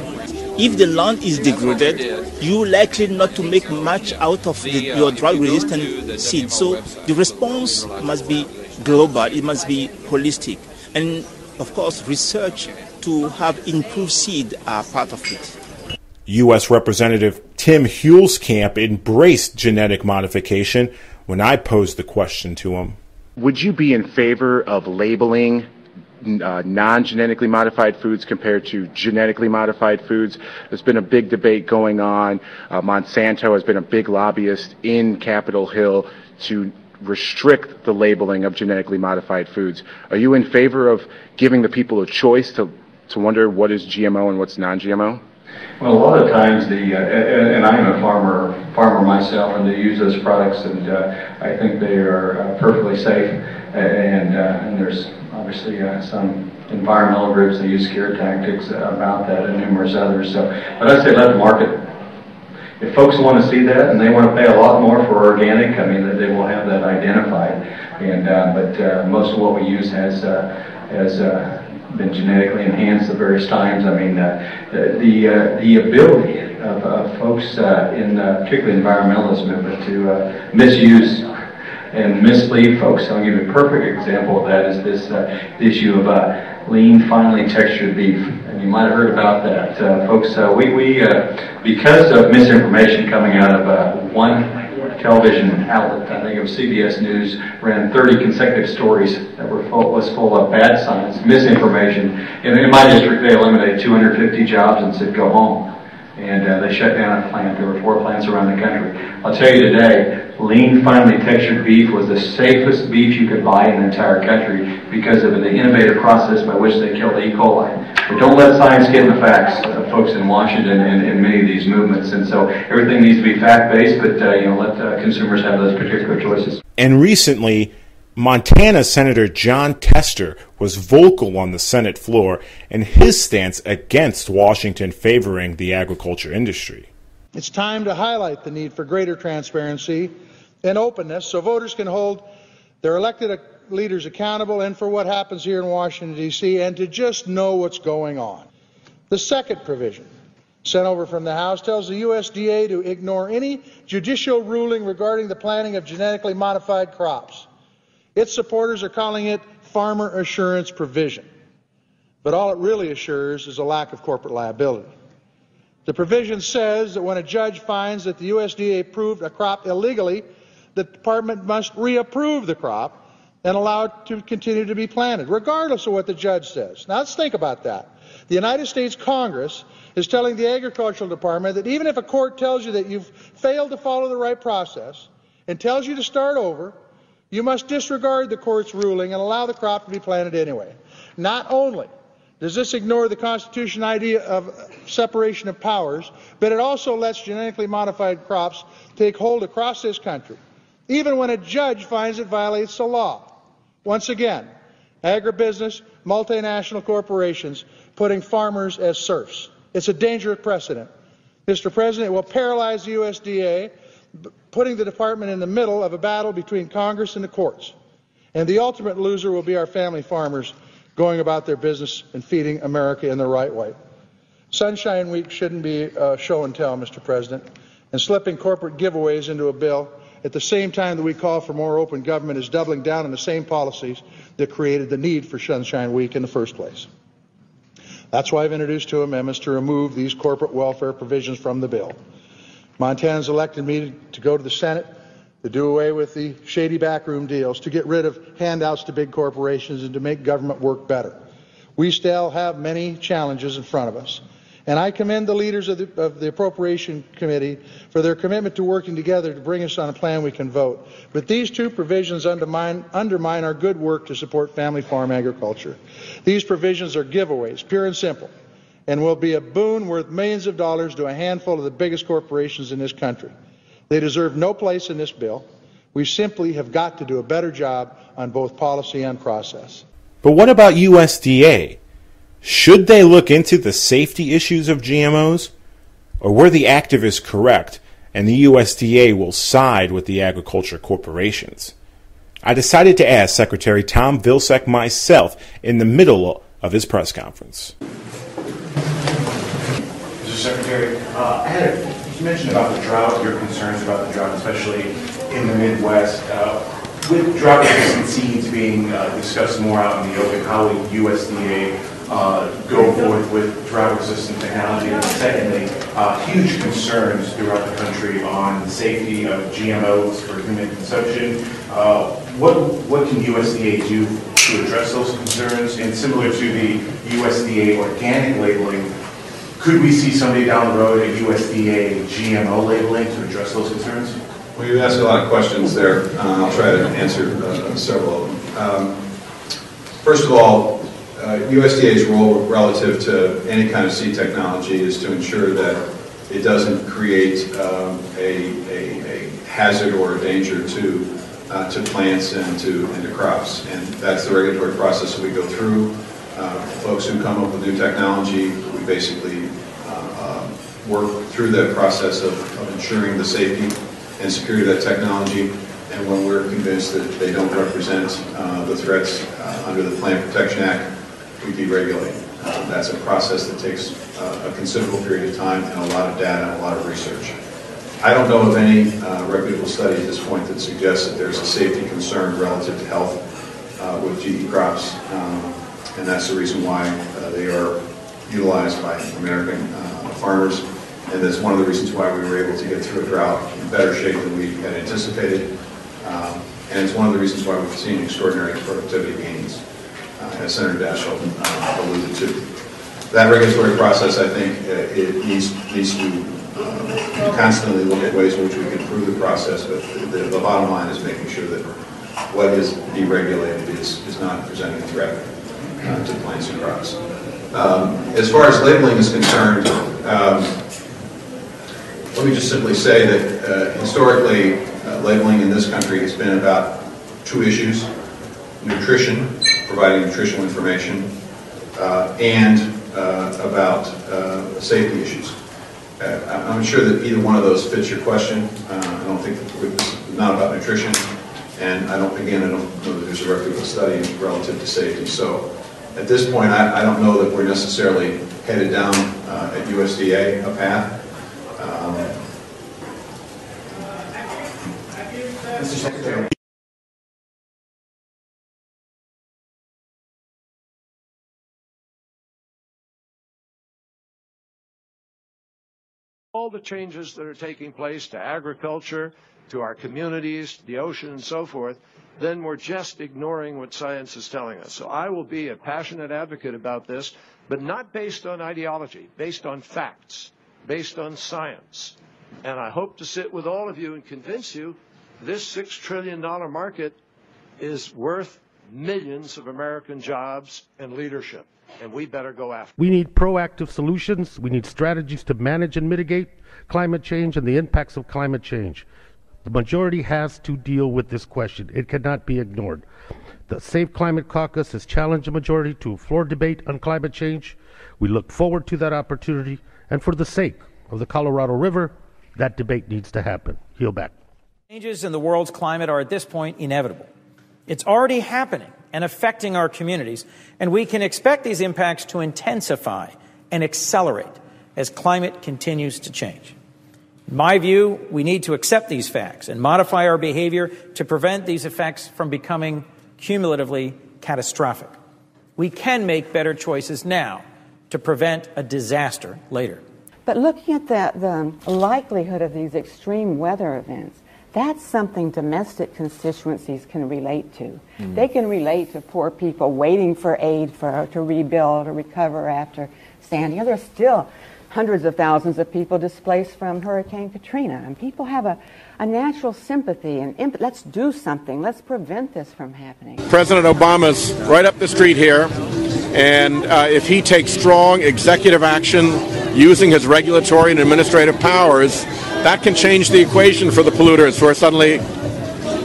If the land is degraded, you're likely not to make much out of the, your drought-resistant seed. So the response must be global, it must be holistic. And of course, research to have improved seed are part of it. U.S. Representative Tim Huelskamp embraced genetic modification when I posed the question to him. Would you be in favor of labeling uh, non genetically modified foods compared to genetically modified foods? There's been a big debate going on. Uh, Monsanto has been a big lobbyist in Capitol Hill to restrict the labeling of genetically modified foods. Are you in favor of giving the people a choice to, to wonder what is GMO and what's non GMO? Well, a lot of times the, uh, and I'm a farmer, farmer myself, and they use those products, and uh, I think they are uh, perfectly safe. And, uh, and there's obviously uh, some environmental groups that use scare tactics about that, and numerous others. So, but I say let the market. If folks want to see that and they want to pay a lot more for organic, I mean, they will have that identified. And uh, but most of what we use has has been genetically enhanced at various times. I mean, uh, the uh, the ability of, of folks uh, in uh, particularly environmentalist movement to uh, misuse and mislead folks. I'll give you a perfect example of that is this uh, issue of lean, finely textured beef. And you might have heard about that, folks. we we because of misinformation coming out of one television outlet, I think was CBS News, ran 30 consecutive stories that were full, was full of bad science, misinformation. And in my district, they eliminated 250 jobs and said, go home. And uh, they shut down a plant. There were four plants around the country. I'll tell you today, lean, finely textured beef was the safest beef you could buy in the entire country because of the innovative process by which they killed E. coli. But don't let science get in the facts, uh, folks in Washington and in many of these movements. And so everything needs to be fact-based, but uh, you know, let uh, consumers have those particular choices. And recently, Montana Senator Jon Tester was vocal on the Senate floor in his stance against Washington favoring the agriculture industry. It's time to highlight the need for greater transparency and openness so voters can hold their elected leaders accountable and for what happens here in Washington, D.C., and to just know what's going on. The second provision sent over from the House tells the USDA to ignore any judicial ruling regarding the planting of genetically modified crops. Its supporters are calling it farmer assurance provision. But all it really assures is a lack of corporate liability. The provision says that when a judge finds that the USDA approved a crop illegally, the department must reapprove the crop and allow it to continue to be planted, regardless of what the judge says. Now let's think about that. The United States Congress is telling the Agricultural Department that even if a court tells you that you've failed to follow the right process and tells you to start over, you must disregard the court's ruling and allow the crop to be planted anyway. Not only does this ignore the Constitution idea of separation of powers, but it also lets genetically modified crops take hold across this country, even when a judge finds it violates the law. Once again, agribusiness, multinational corporations putting farmers as serfs. It's a dangerous precedent. Mr. President, it will paralyze the USDA, putting the department in the middle of a battle between Congress and the courts. And the ultimate loser will be our family farmers going about their business and feeding America in the right way. Sunshine Week shouldn't be uh, show and tell, Mr. President, and slipping corporate giveaways into a bill at the same time that we call for more open government is doubling down on the same policies that created the need for Sunshine Week in the first place. That's why I've introduced two amendments to remove these corporate welfare provisions from the bill. Montana's elected me to go to the Senate to do away with the shady backroom deals, to get rid of handouts to big corporations, and to make government work better. We still have many challenges in front of us. And I commend the leaders of the, of the, Appropriation Committee for their commitment to working together to bring us on a plan we can vote. But these two provisions undermine, undermine our good work to support family farm agriculture. These provisions are giveaways, pure and simple, and will be a boon worth millions of dollars to a handful of the biggest corporations in this country. They deserve no place in this bill. We simply have got to do a better job on both policy and process. But what about USDA? Should they look into the safety issues of GMOs? Or were the activists correct and the USDA will side with the agriculture corporations? I decided to ask Secretary Tom Vilsack myself in the middle of his press conference. Secretary, uh, I had a, you mentioned about the drought, your concerns about the drought, especially in the Midwest. Uh, with drought resistant seeds being uh, discussed more out in the open, how will USDA uh, go forth with drought-resistant technology. And secondly, uh, huge concerns throughout the country on the safety of GMOs for human consumption. Uh, what, what can USDA do to address those concerns? And similar to the USDA organic labeling, could we see someday down the road a USDA GMO labeling to address those concerns? Well, you asked a lot of questions there. Uh, I'll try to answer uh, several of them. Um, first of all, uh, USDA's role relative to any kind of seed technology is to ensure that it doesn't create um, a, a, a, hazard or a danger to uh, to plants and to and to crops, and that's the regulatory process we go through. Uh, folks who come up with new technology, we basically work through that process of, of ensuring the safety and security of that technology. And when we're convinced that they don't represent uh, the threats uh, under the Plant Protection Act, we deregulate. Uh, that's a process that takes uh, a considerable period of time and a lot of data and a lot of research. I don't know of any uh, reputable study at this point that suggests that there's a safety concern relative to health uh, with GE crops, um, and that's the reason why they are utilized by American farmers, and that's one of the reasons why we were able to get through a drought in better shape than we had anticipated, um, and it's one of the reasons why we've seen extraordinary productivity gains as Senator Daschle uh, alluded to. that regulatory process, I think, uh, it needs, needs to uh, constantly look at ways in which we can improve the process, but the, the bottom line is making sure that what is deregulated is, is not presenting a threat uh, to plants and crops. Um, as far as labeling is concerned, um, let me just simply say that uh, historically, uh, labeling in this country has been about two issues, nutrition, providing nutritional information, uh, and uh, about uh, safety issues. Uh, I'm sure that either one of those fits your question. I don't think it's not about nutrition, and I don't, again, I don't know that there's a reputable study relative to safety. So at this point, I, I don't know that we're necessarily headed down at USDA a path. Um, Mr. Secretary. all the changes that are taking place to agriculture, to our communities, the ocean, and so forth, then we're just ignoring what science is telling us. So I will be a passionate advocate about this, but not based on ideology, based on facts, based on science. And I hope to sit with all of you and convince you this $6 trillion market is worth millions of American jobs and leadership and we better go after. We need proactive solutions. We need strategies to manage and mitigate climate change and the impacts of climate change. The majority has to deal with this question. It cannot be ignored. The Safe Climate Caucus has challenged the majority to a floor debate on climate change. We look forward to that opportunity, and for the sake of the Colorado River, that debate needs to happen. Heel back. Changes in the world's climate are at this point inevitable. It's already happening and affecting our communities, and we can expect these impacts to intensify and accelerate as climate continues to change. In my view, we need to accept these facts and modify our behavior to prevent these effects from becoming cumulatively catastrophic. We can make better choices now to prevent a disaster later. But looking at the, the likelihood of these extreme weather events, that's something domestic constituencies can relate to. Mm. They can relate to poor people waiting for aid for, to rebuild or recover after Sandy. There's still hundreds of thousands of people displaced from Hurricane Katrina, and people have a, a natural sympathy and imp- let's do something. Let's prevent this from happening. President Obama's right up the street here, and uh, if he takes strong executive action using his regulatory and administrative powers, that can change the equation for the polluters where suddenly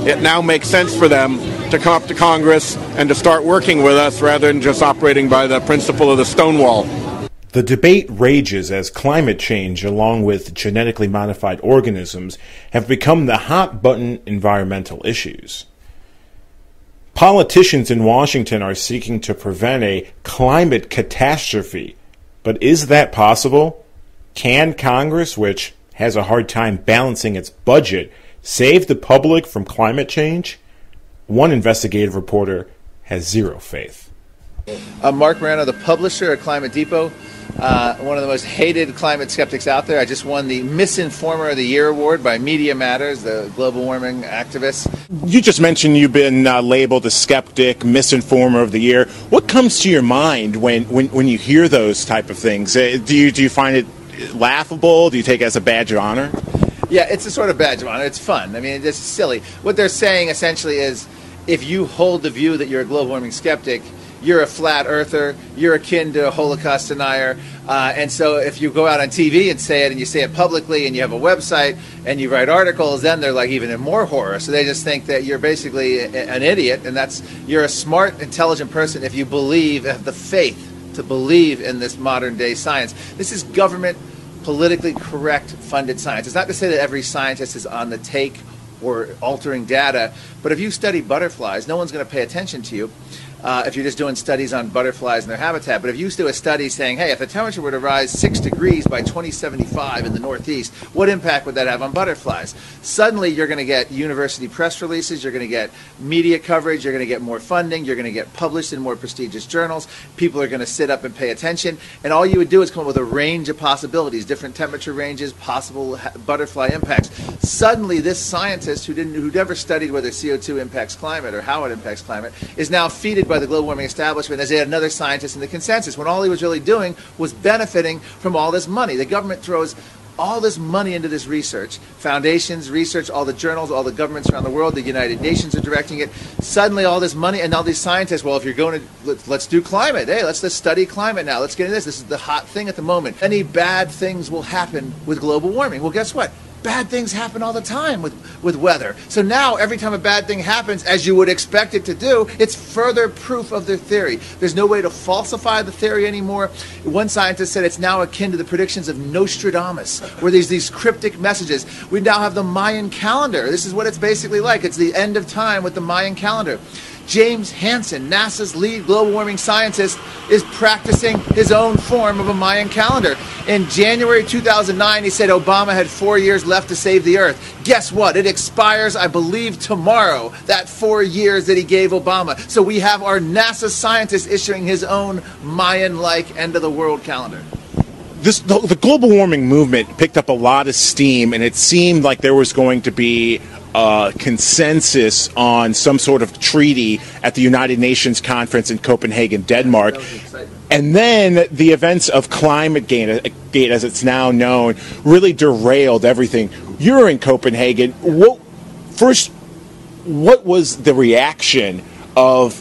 it now makes sense for them to come up to Congress and to start working with us rather than just operating by the principle of the Stonewall. The debate rages as climate change, along with genetically modified organisms, have become the hot button environmental issues. Politicians in Washington are seeking to prevent a climate catastrophe. But is that possible? Can Congress, which has a hard time balancing its budget, save the public from climate change? One investigative reporter has zero faith. I'm Marc Morano, the publisher at Climate Depot. Uh, one of the most hated climate skeptics out there. I just won the Misinformer of the Year award by Media Matters, the global warming activists. You just mentioned you've been uh, labeled a skeptic, Misinformer of the Year. What comes to your mind when, when, when you hear those type of things? Uh, do, you, do you find it laughable? Do you take it as a badge of honor? Yeah, it's a sort of badge of honor. It's fun. I mean, it's silly. What they're saying essentially is if you hold the view that you're a global warming skeptic, you're a flat earther, you're akin to a Holocaust denier. Uh, and so if you go out on TV and say it and you say it publicly and you have a website and you write articles, then they're like even in more horror. So they just think that you're basically a, an idiot and that's you're a smart, intelligent person if you believe, have the faith to believe in this modern day science. This is government politically correct funded science. It's not to say that every scientist is on the take or altering data, but if you study butterflies, no one's going to pay attention to you uh, if you're just doing studies on butterflies and their habitat. But if you do a study saying, hey, if the temperature were to rise six degrees by 2075 in the Northeast, what impact would that have on butterflies? Suddenly, you're going to get university press releases, you're going to get media coverage, you're going to get more funding, you're going to get published in more prestigious journals. People are going to sit up and pay attention. And all you would do is come up with a range of possibilities, different temperature ranges, possible butterfly impacts. Suddenly, this scientist who didn't, who never studied whether CO2 impacts climate or how it impacts climate, is now feeded by by the global warming establishment as yet another scientist in the consensus, when all he was really doing was benefiting from all this money. The government throws all this money into this research. Foundations, research, all the journals, all the governments around the world, the United Nations are directing it. Suddenly, all this money, and all these scientists, well, if you're going to, let's, do climate. Hey, let's, let's study climate now. Let's get into this. This is the hot thing at the moment. Any bad things will happen with global warming. Well, guess what? Bad things happen all the time with, with weather. So now, every time a bad thing happens, as you would expect it to do, it's further proof of their theory. There's no way to falsify the theory anymore. One scientist said it's now akin to the predictions of Nostradamus, where there's these cryptic messages. We now have the Mayan calendar. This is what it's basically like. It's the end of time with the Mayan calendar. James Hansen, NASA's lead global warming scientist, is practicing his own form of a Mayan calendar. In January 2009, he said Obama had four years left to save the Earth. Guess what? It expires, I believe, tomorrow, that four years that he gave Obama. So we have our NASA scientist issuing his own Mayan like end of the world calendar. This, the, the global warming movement picked up a lot of steam, and it seemed like there was going to be uh, consensus on some sort of treaty at the United Nations conference in Copenhagen, Denmark. And then the events of Climate Gate, as it's now known, really derailed everything. You're in Copenhagen. What, first, what was the reaction of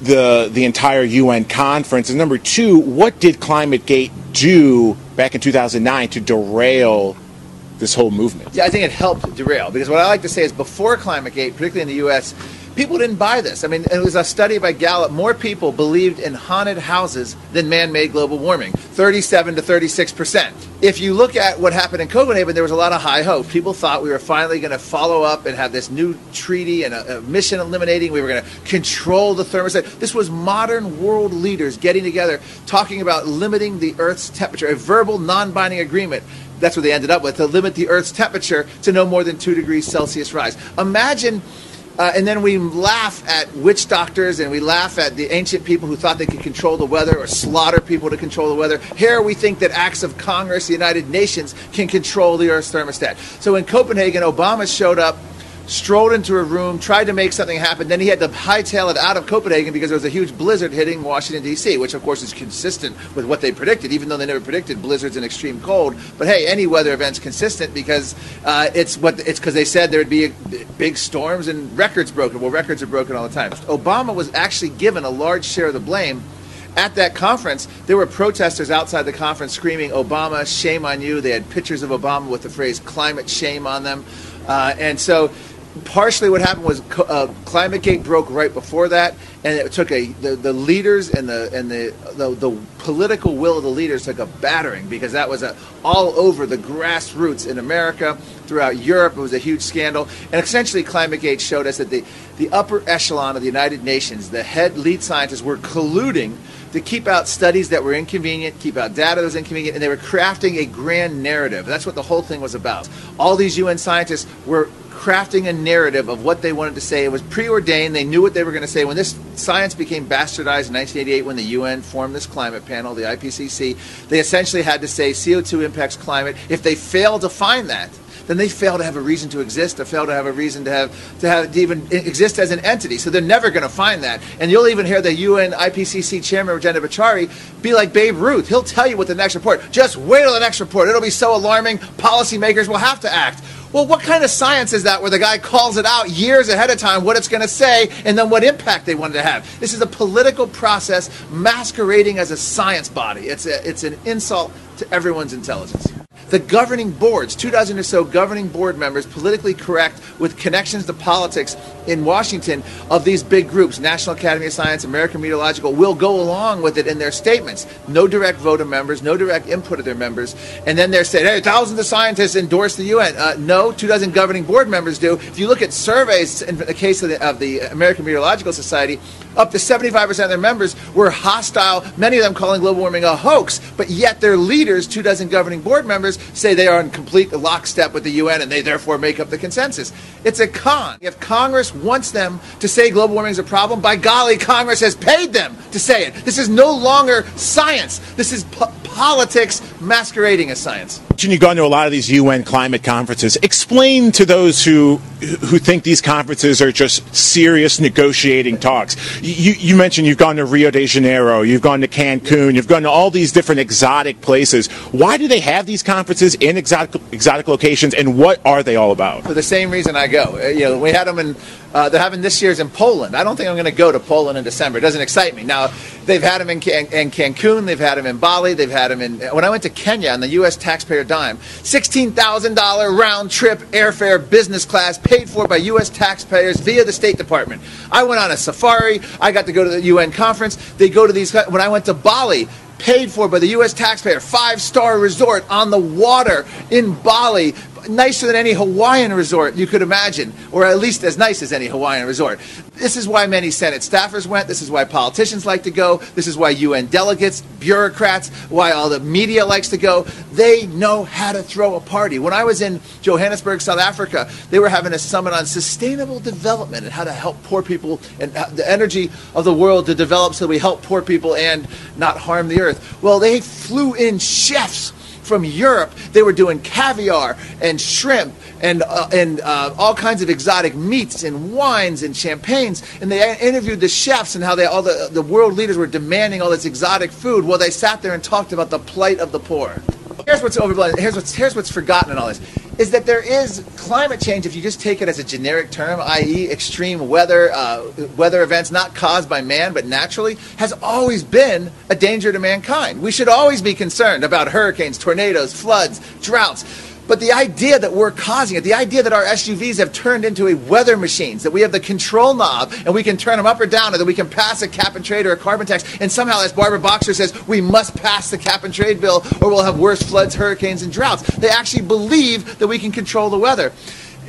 the the entire UN conference? And number two, what did Climate Gate do back in 2009 to derail this whole movement. Yeah, I think it helped derail because what I like to say is before ClimateGate, particularly in the U.S., people didn't buy this. I mean, it was a study by Gallup. More people believed in haunted houses than man-made global warming, 37 to 36 percent. If you look at what happened in Copenhagen, there was a lot of high hope. People thought we were finally going to follow up and have this new treaty and a, a mission eliminating. We were going to control the thermostat. This was modern world leaders getting together, talking about limiting the Earth's temperature, a verbal, non-binding agreement that's what they ended up with to limit the Earth's temperature to no more than two degrees Celsius rise. Imagine. Uh, and then we laugh at witch doctors and we laugh at the ancient people who thought they could control the weather or slaughter people to control the weather. Here we think that acts of Congress, the United Nations, can control the Earth's thermostat. So in Copenhagen, Obama showed up strolled into a room, tried to make something happen. Then he had to hightail it out of Copenhagen because there was a huge blizzard hitting Washington, D.C., which of course is consistent with what they predicted, even though they never predicted blizzards and extreme cold. But hey, any weather event's consistent because uh, it's what it's because they said there'd be big storms and records broken. Well, records are broken all the time. Obama was actually given a large share of the blame at that conference, there were protesters outside the conference screaming, Obama, shame on you. They had pictures of Obama with the phrase climate shame on them. Uh, and so partially what happened was uh, ClimateGate broke right before that, and it took a the, the leaders and the and the, the, the political will of the leaders took a battering because that was a, all over the grassroots in America, throughout Europe. It was a huge scandal, and essentially ClimateGate showed us that the the upper echelon of the United Nations, the head lead scientists, were colluding to keep out studies that were inconvenient, keep out data that was inconvenient, and they were crafting a grand narrative. That's what the whole thing was about. All these UN scientists were crafting a narrative of what they wanted to say. It was preordained. They knew what they were going to say. When this science became bastardized in 1988, when the UN formed this climate panel, the IPCC, they essentially had to say CO2 impacts climate. If they fail to find that, then they fail to have a reason to exist, or fail to have a reason to have to have to even exist as an entity. So they're never going to find that. And you'll even hear the UN IPCC chairman Rajendra Pachauri be like Babe Ruth. He'll tell you what the next report. Just wait till the next report. It'll be so alarming. Policymakers will have to act. Well, what kind of science is that where the guy calls it out years ahead of time what it's going to say and then what impact they wanted to have? This is a political process masquerading as a science body. It's, a, it's an insult to everyone's intelligence the governing boards, two dozen or so governing board members, politically correct with connections to politics in Washington of these big groups, National Academy of Science, American Meteorological, will go along with it in their statements. No direct vote of members, no direct input of their members. And then they're saying, hey, thousands of scientists endorse the UN. Uh, no, two dozen governing board members do. If you look at surveys in the case of the, of the American Meteorological Society, up to 75% of their members were hostile, many of them calling global warming a hoax, but yet their leaders, two dozen governing board members, say they are in complete lockstep with the UN and they therefore make up the consensus. It's a con. If Congress wants them to say global warming is a problem, by golly, Congress has paid them to say it. This is no longer science. This is po politics masquerading as science. you've gone to a lot of these UN climate conferences. Explain to those who who think these conferences are just serious negotiating talks. You, you mentioned you've gone to Rio de Janeiro, you've gone to Cancun, you've gone to all these different exotic places. Why do they have these conferences in exotic exotic locations, and what are they all about? For the same reason I go. Uh, You know, we had them in. Uh, they're having this year's in Poland. I don't think I'm going to go to Poland in December. It doesn't excite me. Now, they've had them in, Can- in Cancun. They've had them in Bali. They've had them in. When I went to Kenya on the U.S. taxpayer dime, sixteen thousand dollar round trip airfare, business class, paid for by U.S. taxpayers via the State Department. I went on a safari. I got to go to the UN conference. They go to these. When I went to Bali, paid for by the U.S. taxpayer, five star resort on the water in Bali, nicer than any Hawaiian resort you could imagine, or at least as nice as any Hawaiian resort. This is why many Senate staffers went. This is why politicians like to go. This is why UN delegates, bureaucrats, why all the media likes to go. They know how to throw a party. When I was in Johannesburg, South Africa, they were having a summit on sustainable development and how to help poor people and the energy of the world to develop so we help poor people and not harm the earth. Well, they flew in chefs from Europe. They were doing caviar and shrimp and uh, and uh, all kinds of exotic meats and wines and champagnes. And they interviewed the chefs and how they all the the world leaders were demanding all this exotic food. Well, they sat there and talked about the plight of the poor. Here's what's overblown. Here's what's here's what's forgotten in all this is that there is climate change if you just take it as a generic term, i.e., extreme weather uh, weather events not caused by man but naturally, has always been a danger to mankind. We should always be concerned about hurricanes, tornadoes, floods, droughts. But the idea that we're causing it, the idea that our SUVs have turned into a weather machines, that we have the control knob and we can turn them up or down, or that we can pass a cap and trade or a carbon tax, and somehow, as Barbara Boxer says, we must pass the cap and trade bill or we'll have worse floods, hurricanes, and droughts. They actually believe that we can control the weather.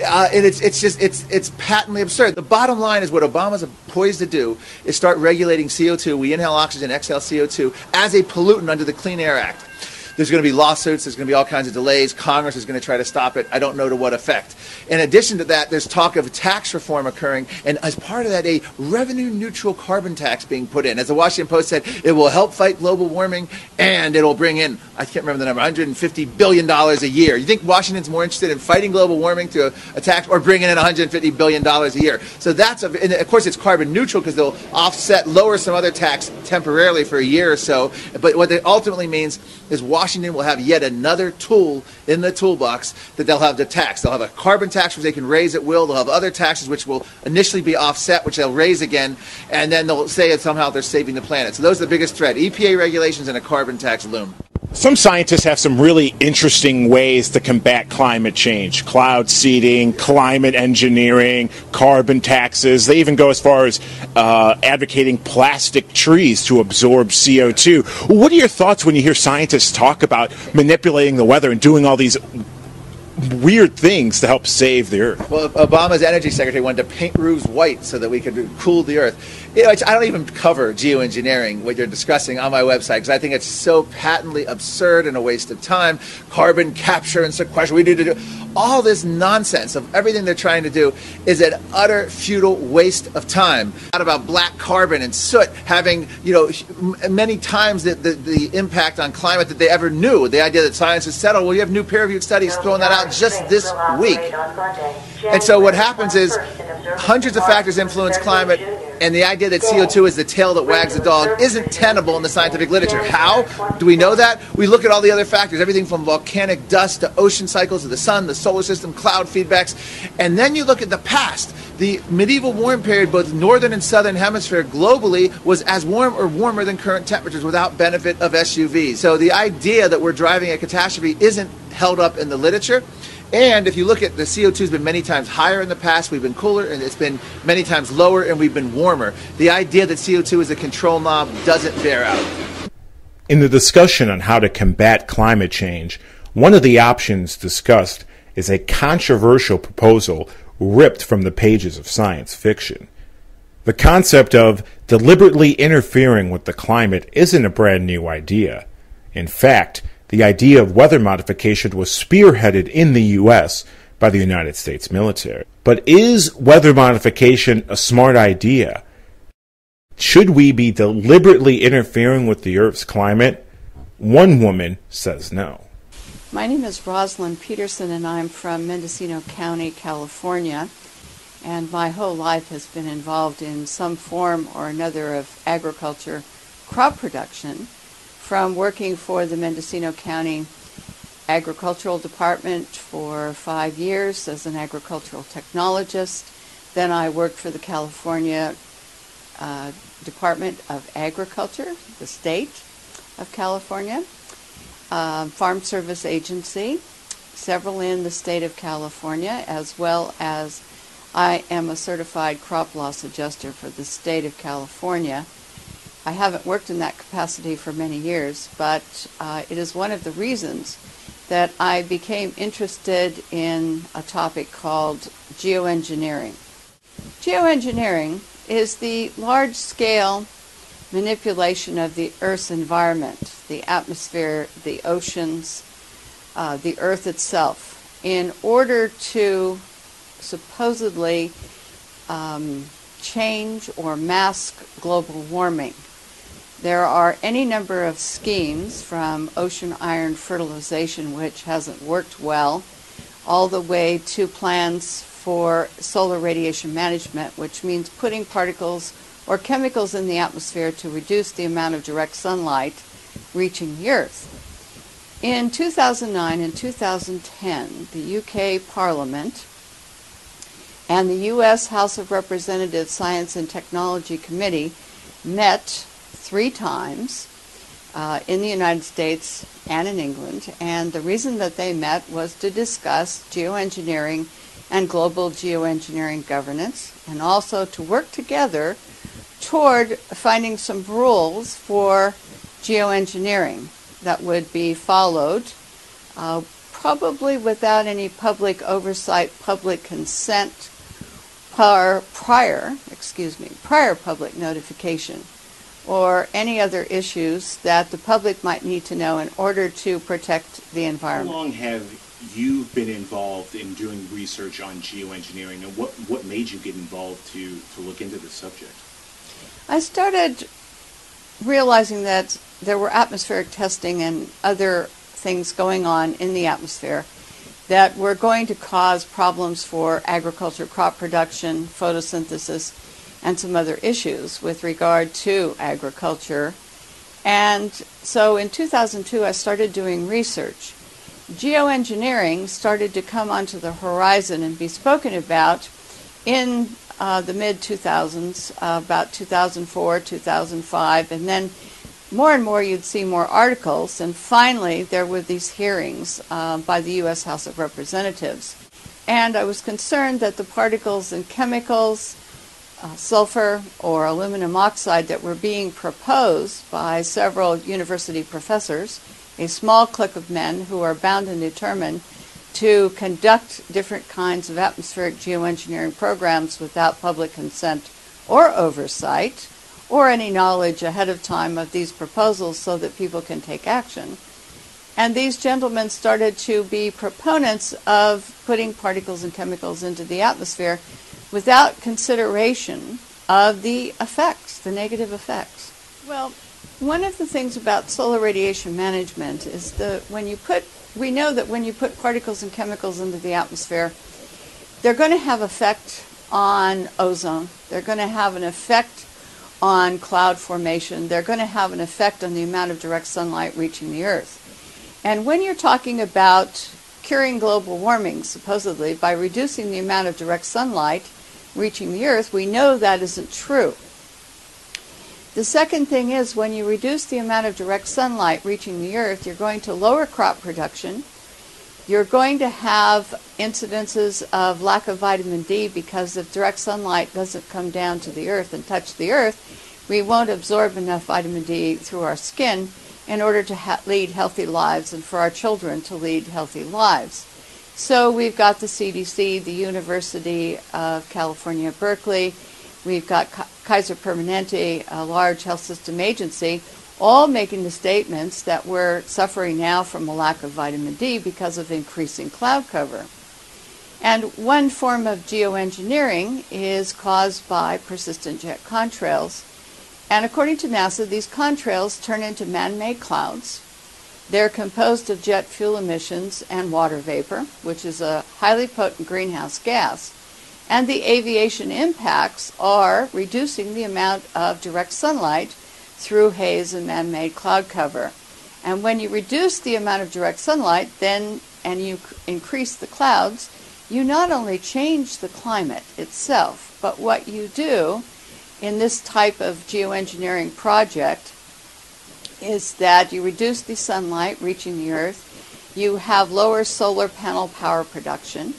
Uh, and it's, it's just it's it's patently absurd. The bottom line is what Obama's poised to do is start regulating CO2. We inhale oxygen, exhale CO2 as a pollutant under the Clean Air Act. There's going to be lawsuits. There's going to be all kinds of delays. Congress is going to try to stop it. I don't know to what effect. In addition to that, there's talk of tax reform occurring, and as part of that, a revenue neutral carbon tax being put in. As the Washington Post said, it will help fight global warming, and it'll bring in, I can't remember the number, 150 billion dollars a year. You think Washington's more interested in fighting global warming to a, a tax or bringing in 150 billion dollars a year? So that's, a, and of course, it's carbon neutral because they'll offset, lower some other tax temporarily for a year or so. But what it ultimately means is Washington will have yet another tool in the toolbox that they'll have to tax. They'll have a carbon tax which they can raise at will. They'll have other taxes which will initially be offset, which they'll raise again, and then they'll say that somehow they're saving the planet. So those are the biggest threat: EPA regulations and a carbon tax loom. Some scientists have some really interesting ways to combat climate change cloud seeding, climate engineering, carbon taxes. They even go as far as uh, advocating plastic trees to absorb CO2. What are your thoughts when you hear scientists talk about manipulating the weather and doing all these weird things to help save the earth? Well, Obama's energy secretary wanted to paint roofs white so that we could cool the earth. You know, I don't even cover geoengineering, what you're discussing, on my website because I think it's so patently absurd and a waste of time. Carbon capture and sequestration, we need to do all this nonsense of everything they're trying to do is an utter futile waste of time. Not about black carbon and soot having, you know, many times the, the, the impact on climate that they ever knew. The idea that science is settled. Well, you have new peer-reviewed studies throwing that out just this week. And so what happens is hundreds of factors influence climate, and the idea that CO2 is the tail that wags the dog isn't tenable in the scientific literature. How do we know that? We look at all the other factors, everything from volcanic dust to ocean cycles to the sun, the solar system, cloud feedbacks, and then you look at the past. The medieval warm period, both northern and southern hemisphere globally, was as warm or warmer than current temperatures without benefit of SUVs. So the idea that we're driving a catastrophe isn't held up in the literature. And if you look at the CO2 has been many times higher in the past, we've been cooler, and it's been many times lower, and we've been warmer. The idea that CO2 is a control knob doesn't bear out. In the discussion on how to combat climate change, one of the options discussed is a controversial proposal ripped from the pages of science fiction. The concept of deliberately interfering with the climate isn't a brand new idea. In fact, the idea of weather modification was spearheaded in the U.S. by the United States military. But is weather modification a smart idea? Should we be deliberately interfering with the Earth's climate? One woman says no. My name is Rosalind Peterson, and I'm from Mendocino County, California. And my whole life has been involved in some form or another of agriculture crop production, from working for the Mendocino County Agricultural Department for five years as an agricultural technologist. Then I worked for the California uh, Department of Agriculture, the state of California uh, Farm Service Agency, several in the state of California, as well as I am a certified crop loss adjuster for the state of California. I haven't worked in that capacity for many years, but uh, it is one of the reasons that I became interested in a topic called geoengineering. Geoengineering is the large scale manipulation of the Earth's environment, the atmosphere, the oceans, uh, the Earth itself, in order to supposedly um, change or mask global warming. There are any number of schemes from ocean iron fertilization, which hasn't worked well, all the way to plans for solar radiation management, which means putting particles or chemicals in the atmosphere to reduce the amount of direct sunlight reaching the Earth. In 2009 and 2010, the UK Parliament and the U.S. House of Representatives Science and Technology Committee met three times uh, in the United States and in England, and the reason that they met was to discuss geoengineering and global geoengineering governance, and also to work together toward finding some rules for geoengineering that would be followed, uh, probably without any public oversight, public consent, prior, prior, excuse me, prior public notification, or any other issues that the public might need to know in order to protect the environment. How long have you been involved in doing research on geoengineering, and what, what made you get involved to, to look into this subject? I started realizing that there were atmospheric testing and other things going on in the atmosphere that were going to cause problems for agriculture, crop production, photosynthesis, and some other issues with regard to agriculture. And so in 2002, I started doing research. Geoengineering started to come onto the horizon and be spoken about in uh, the mid 2000s, uh, about 2004, 2005, and then more and more you'd see more articles, and finally there were these hearings uh, by the U.S. House of Representatives. And I was concerned that the particles and chemicals, uh, sulfur or aluminum oxide that were being proposed by several university professors, a small clique of men who are bound and determined to conduct different kinds of atmospheric geoengineering programs without public consent or oversight or any knowledge ahead of time of these proposals so that people can take action. And these gentlemen started to be proponents of putting particles and chemicals into the atmosphere without consideration of the effects, the negative effects. Well, one of the things about solar radiation management is that when you put we know that when you put particles and chemicals into the atmosphere, they're going to have effect on ozone. They're going to have an effect on cloud formation. They're going to have an effect on the amount of direct sunlight reaching the Earth. And when you're talking about curing global warming, supposedly, by reducing the amount of direct sunlight reaching the Earth, we know that isn't true. The second thing is when you reduce the amount of direct sunlight reaching the earth, you're going to lower crop production. You're going to have incidences of lack of vitamin D because if direct sunlight doesn't come down to the earth and touch the earth, we won't absorb enough vitamin D through our skin in order to ha- lead healthy lives and for our children to lead healthy lives. So we've got the CDC, the University of California, Berkeley, we've got Kaiser Permanente, a large health system agency, all making the statements that we're suffering now from a lack of vitamin D because of increasing cloud cover. And one form of geoengineering is caused by persistent jet contrails. And according to NASA, these contrails turn into man made clouds They're composed of jet fuel emissions and water vapor, which is a highly potent greenhouse gas. And the aviation impacts are reducing the amount of direct sunlight through haze and man made cloud cover. And when you reduce the amount of direct sunlight, then and you increase the clouds, you not only change the climate itself, but what you do in this type of geoengineering project is that you reduce the sunlight reaching the earth, you have lower solar panel power production,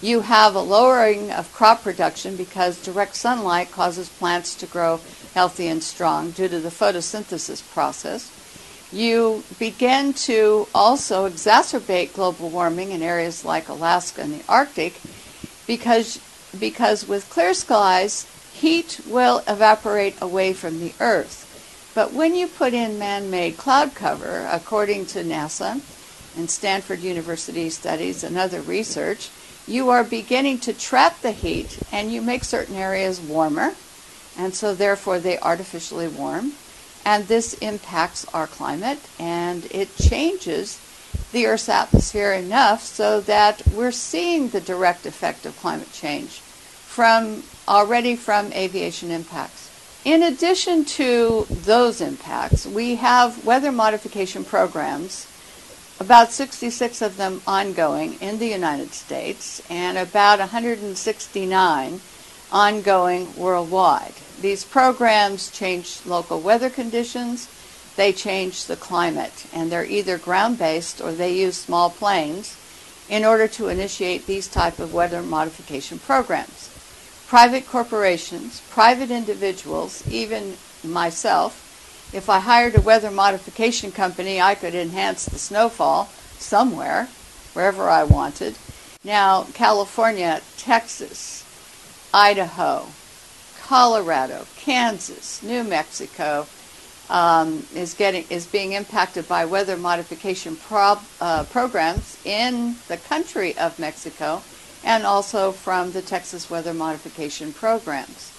you have a lowering of crop production because direct sunlight causes plants to grow healthy and strong due to the photosynthesis process. You begin to also exacerbate global warming in areas like Alaska and the Arctic because, because with clear skies, heat will evaporate away from the earth. But when you put in man made cloud cover, according to NASA and Stanford University studies and other research, you are beginning to trap the heat and you make certain areas warmer, and so therefore they artificially warm. And this impacts our climate and it changes the Earth's atmosphere enough so that we're seeing the direct effect of climate change from already from aviation impacts. In addition to those impacts, we have weather modification programs, about 66 of them ongoing in the United States, and about 169 ongoing worldwide. These programs change local weather conditions, they change the climate, and they're either ground-based or they use small planes in order to initiate these type of weather modification programs private corporations, private individuals, even myself, if I hired a weather modification company, I could enhance the snowfall somewhere, wherever I wanted. Now, California, Texas, Idaho, Colorado, Kansas, New Mexico um, is getting is being impacted by weather modification prob, uh, programs in the country of Mexico and also from the Texas weather modification programs.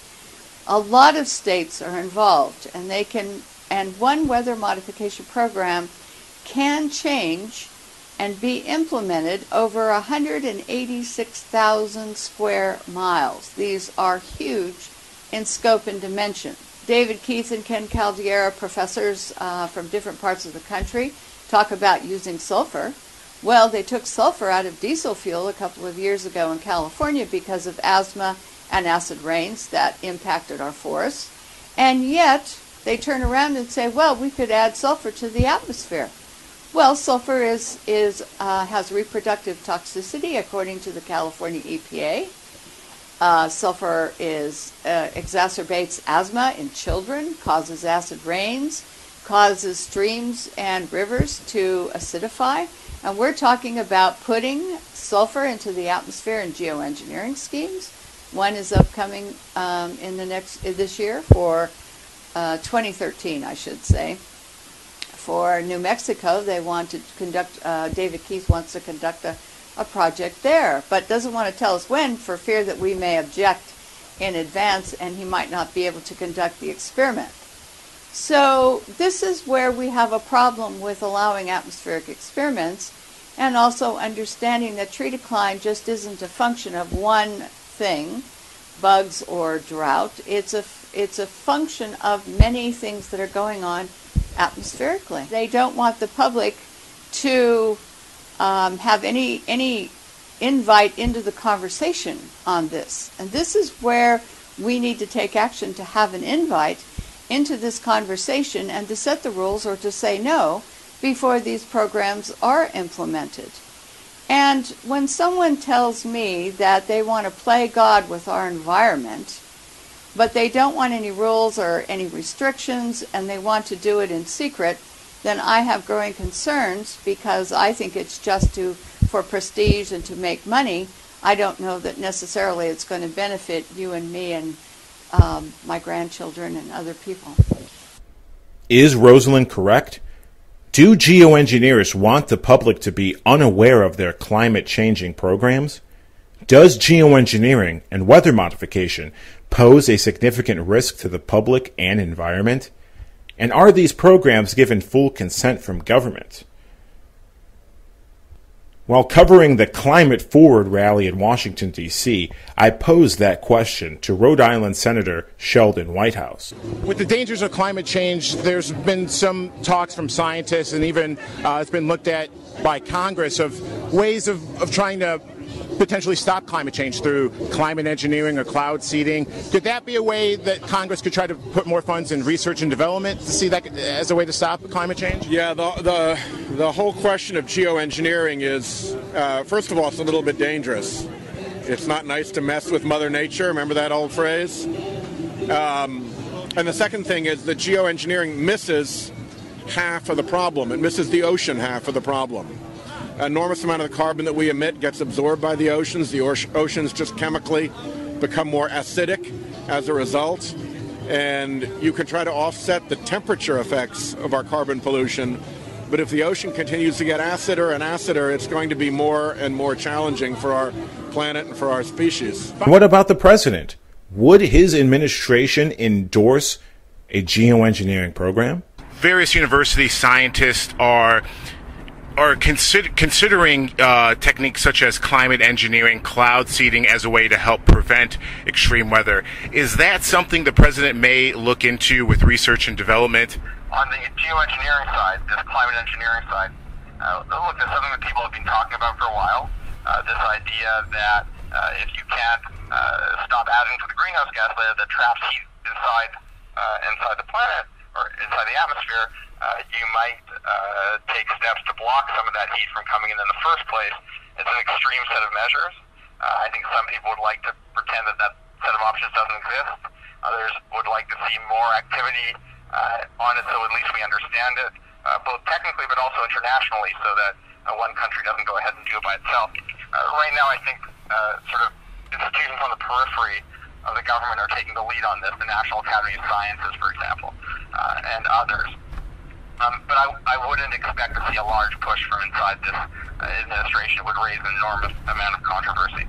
A lot of states are involved and they can and one weather modification program can change and be implemented over 186,000 square miles. These are huge in scope and dimension. David Keith and Ken Caldeira, professors uh, from different parts of the country, talk about using sulfur well, they took sulfur out of diesel fuel a couple of years ago in California because of asthma and acid rains that impacted our forests. And yet, they turn around and say, well, we could add sulfur to the atmosphere. Well, sulfur is, is, uh, has reproductive toxicity according to the California EPA. Uh, sulfur is, uh, exacerbates asthma in children, causes acid rains, causes streams and rivers to acidify. And we're talking about putting sulfur into the atmosphere in geoengineering schemes. One is upcoming um, in the next this year for uh, 2013, I should say. For New Mexico, they want to conduct. Uh, David Keith wants to conduct a, a project there, but doesn't want to tell us when for fear that we may object in advance and he might not be able to conduct the experiment. So this is where we have a problem with allowing atmospheric experiments and also understanding that tree decline just isn't a function of one thing, bugs or drought. It's a, it's a function of many things that are going on atmospherically. They don't want the public to um, have any, any invite into the conversation on this. And this is where we need to take action to have an invite into this conversation and to set the rules or to say no before these programs are implemented. And when someone tells me that they want to play God with our environment, but they don't want any rules or any restrictions and they want to do it in secret, then I have growing concerns because I think it's just to for prestige and to make money. I don't know that necessarily it's going to benefit you and me and um, my grandchildren and other people. Is Rosalind correct? Do geoengineers want the public to be unaware of their climate changing programs? Does geoengineering and weather modification pose a significant risk to the public and environment? And are these programs given full consent from government? While covering the Climate Forward rally in Washington, D.C., I posed that question to Rhode Island Senator Sheldon Whitehouse. With the dangers of climate change, there's been some talks from scientists, and even uh, it's been looked at by Congress of ways of, of trying to potentially stop climate change through climate engineering or cloud seeding. Could that be a way that Congress could try to put more funds in research and development to see that as a way to stop climate change? Yeah, the the, the whole question of geoengineering is, uh, first of all, it's a little bit dangerous. It's not nice to mess with Mother Nature. Remember that old phrase? Um, and the second thing is that geoengineering misses half of the problem. It misses the ocean half of the problem enormous amount of the carbon that we emit gets absorbed by the oceans. The oceans just chemically become more acidic as a result. And you can try to offset the temperature effects of our carbon pollution. But if the ocean continues to get acider and acider, it's going to be more and more challenging for our planet and for our species. What about the president? Would his administration endorse a geoengineering program? Various university scientists are are consider- considering uh, techniques such as climate engineering, cloud seeding as a way to help prevent extreme weather. Is that something the president may look into with research and development? On the geoengineering side, this climate engineering side, uh, look, that's something that people have been talking about for a while. Uh, this idea that uh, if you can't uh, stop adding to the greenhouse gas layer that traps heat inside uh, inside the planet or inside the atmosphere, uh, you might uh, take steps to block some of that heat from coming in in the first place. It's an extreme set of measures. Uh, I think some people would like to pretend that that set of options doesn't exist. Others would like to see more activity uh, on it so at least we understand it, uh, both technically but also internationally, so that uh, one country doesn't go ahead and do it by itself. Uh, right now, I think uh, sort of institutions on the periphery of the government are taking the lead on this, the National Academy of Sciences, for example, uh, and others. Um, but I, I wouldn't expect to see a large push from inside this administration. It would raise an enormous amount of controversy.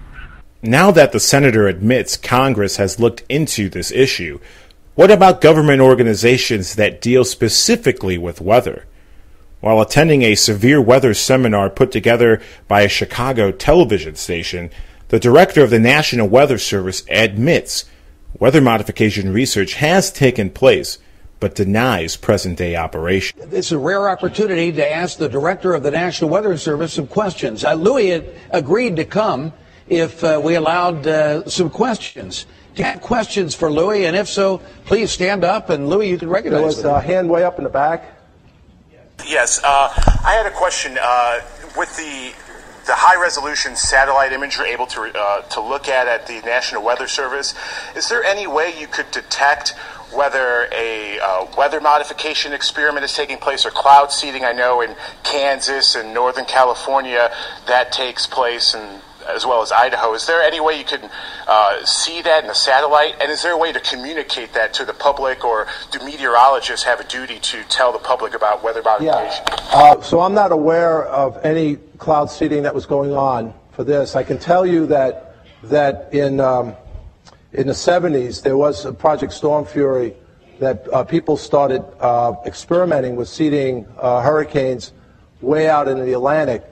Now that the senator admits Congress has looked into this issue, what about government organizations that deal specifically with weather? While attending a severe weather seminar put together by a Chicago television station, the director of the National Weather Service admits weather modification research has taken place but denies present day operation. It's a rare opportunity to ask the director of the National Weather Service some questions. Uh, Louis had agreed to come if uh, we allowed uh, some questions. Do you have questions for Louis? And if so, please stand up and Louis, you can recognize There was them. a hand way up in the back. Yes, uh, I had a question. Uh, with the the high resolution satellite image you're able to uh, to look at at the National Weather Service, is there any way you could detect whether a uh, weather modification experiment is taking place or cloud seeding? I know in Kansas and Northern California that takes place, and as well as Idaho. Is there any way you could uh, see that in the satellite? And is there a way to communicate that to the public, or do meteorologists have a duty to tell the public about weather modification? Uh, so I'm not aware of any cloud seeding that was going on for this. I can tell you that that in um, in the 70s there was a Project Stormfury that uh, people started uh, experimenting with seeding uh, hurricanes way out in the Atlantic,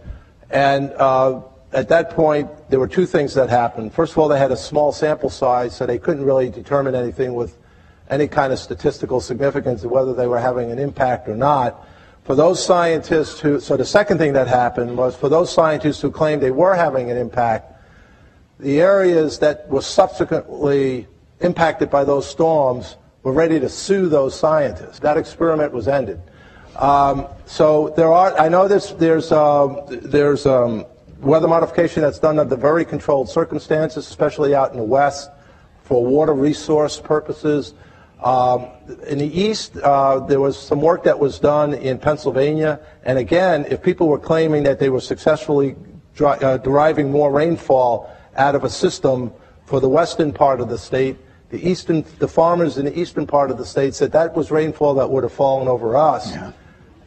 and uh, at that point, there were two things that happened. First of all, they had a small sample size, so they couldn't really determine anything with any kind of statistical significance of whether they were having an impact or not. For those scientists who, so the second thing that happened was for those scientists who claimed they were having an impact, the areas that were subsequently impacted by those storms were ready to sue those scientists. That experiment was ended. Um, so there are, I know there's, there's, um, there's um, weather modification that's done under very controlled circumstances, especially out in the west for water resource purposes. Um, in the east, uh, there was some work that was done in Pennsylvania, and again, if people were claiming that they were successfully uh, deriving more rainfall out of a system for the western part of the state, the eastern, the farmers in the eastern part of the state said that was rainfall that would have fallen over us,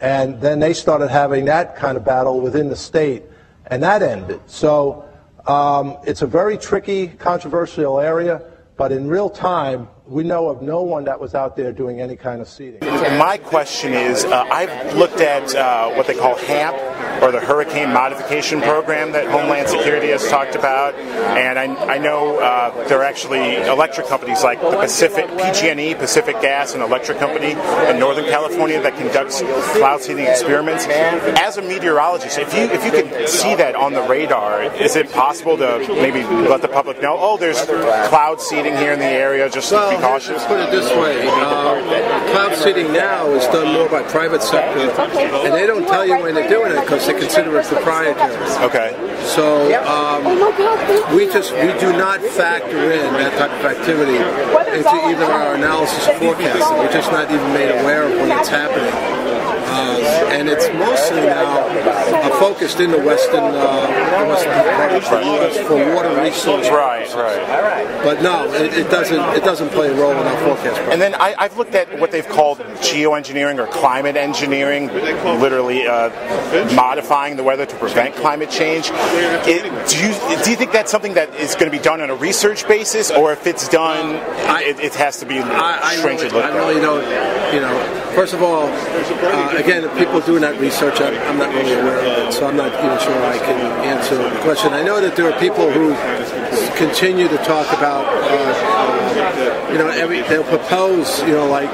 and then they started having that kind of battle within the state and that ended. So um, it's a very tricky, controversial area, but in real time, we know of no one that was out there doing any kind of seeding. My question is uh, I've looked at uh, what they call HAMP, or the Hurricane Modification Program that Homeland Security has talked about, and I, I know uh, there are actually electric companies like the Pacific, PG&E, Pacific Gas and Electric Company in Northern California that conducts cloud seeding experiments. As a meteorologist, if you if you can see that on the radar, is it possible to maybe let the public know, oh, there's cloud seeding here in the area, just cautious? Put it this way: um, cloud seeding now is done more by private sector, and they don't tell you when they're doing it because they consider it proprietary. Okay. So um, we just we do not factor in that type of activity into either our analysis or forecasting. We're just not even made aware of when it's happening. Uh, and it's mostly now uh, focused in the western, uh, western part of the U.S. for water resources. Right, right. But no, it, it doesn't. It doesn't play a role in our forecast. And then I, I've looked at what they've called geoengineering or climate engineering, literally uh, modifying the weather to prevent climate change. It, do you do you think that's something that is going to be done on a research basis, or if it's done, it, it has to be I, I really, I really don't. You know, first of all, uh, again, people doing that research, I'm, I'm not really aware of it, so I'm not even sure I can answer the question. I know that there are people who continue to talk about, uh, you know, every they'll propose, you know, like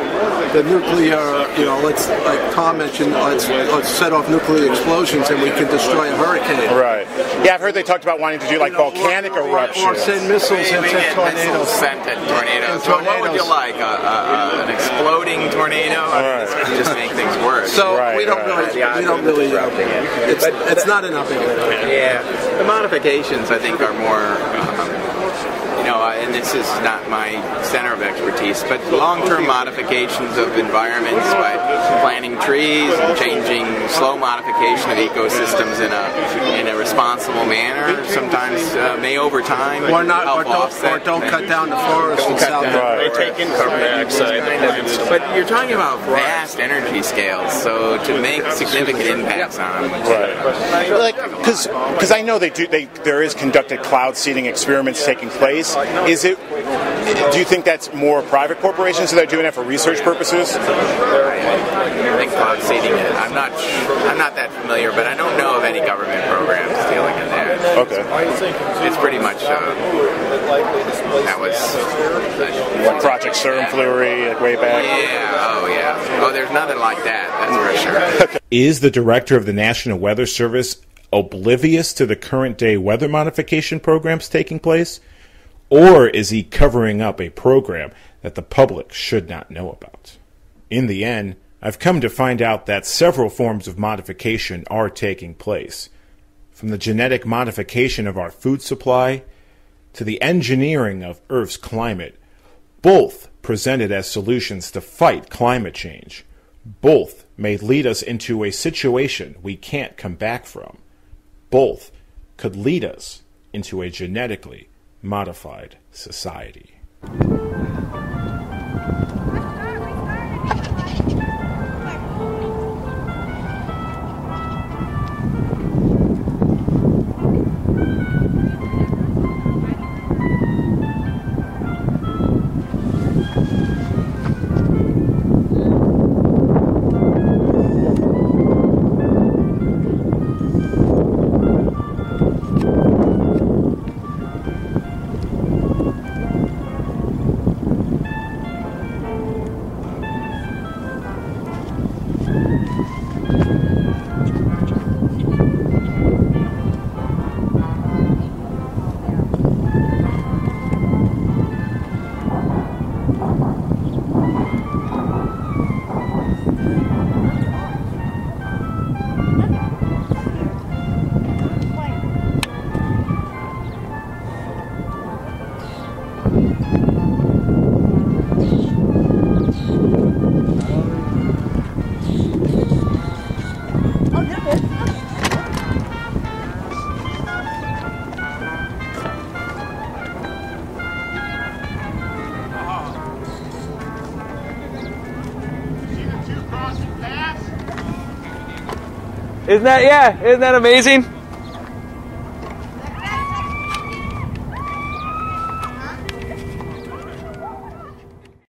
the nuclear, you know, let's like Tom mentioned, let's let's set off nuclear explosions and we can destroy a hurricane. Right. Yeah, I've heard they talked about wanting to do like volcanic Or eruptions. send missiles into tornadoes. sent at tornadoes. So what would you like? A, a, a, an exploding tornado? I mean, just make things worse. So we don't really, we don't really, uh, it's, it's not enough. Yeah, the modifications I think are more, um, you know, uh, and this is not my center of expertise, but long-term modifications of environments by planting trees and changing slow modification of ecosystems in a in a responsible manner sometimes uh, may over time Or not, help or don't, offset or don't cut down the forest in South They take in carbon dioxide. But you're talking about vast energy scales, so to make significant impacts on them. Like, because because I know they do they there is conducted cloud seeding experiments taking place. Is it? Do you think that's more private corporations that are doing it for research purposes? I think cloud seeding. I'm not. I'm not that familiar, but I don't know of any government programs dealing in that. Okay. It's pretty much. Uh, that was. Like Project Stormfury, like way back. Yeah. Oh yeah. Oh, there's nothing like that. That's for sure. Is the director of the National Weather Service oblivious to the current day weather modification programs taking place? Or is he covering up a program that the public should not know about? In the end, I've come to find out that several forms of modification are taking place. From the genetic modification of our food supply to the engineering of Earth's climate, both presented as solutions to fight climate change. Both may lead us into a situation we can't come back from. Both could lead us into a genetically modified society. Isn't that, yeah, isn't that amazing?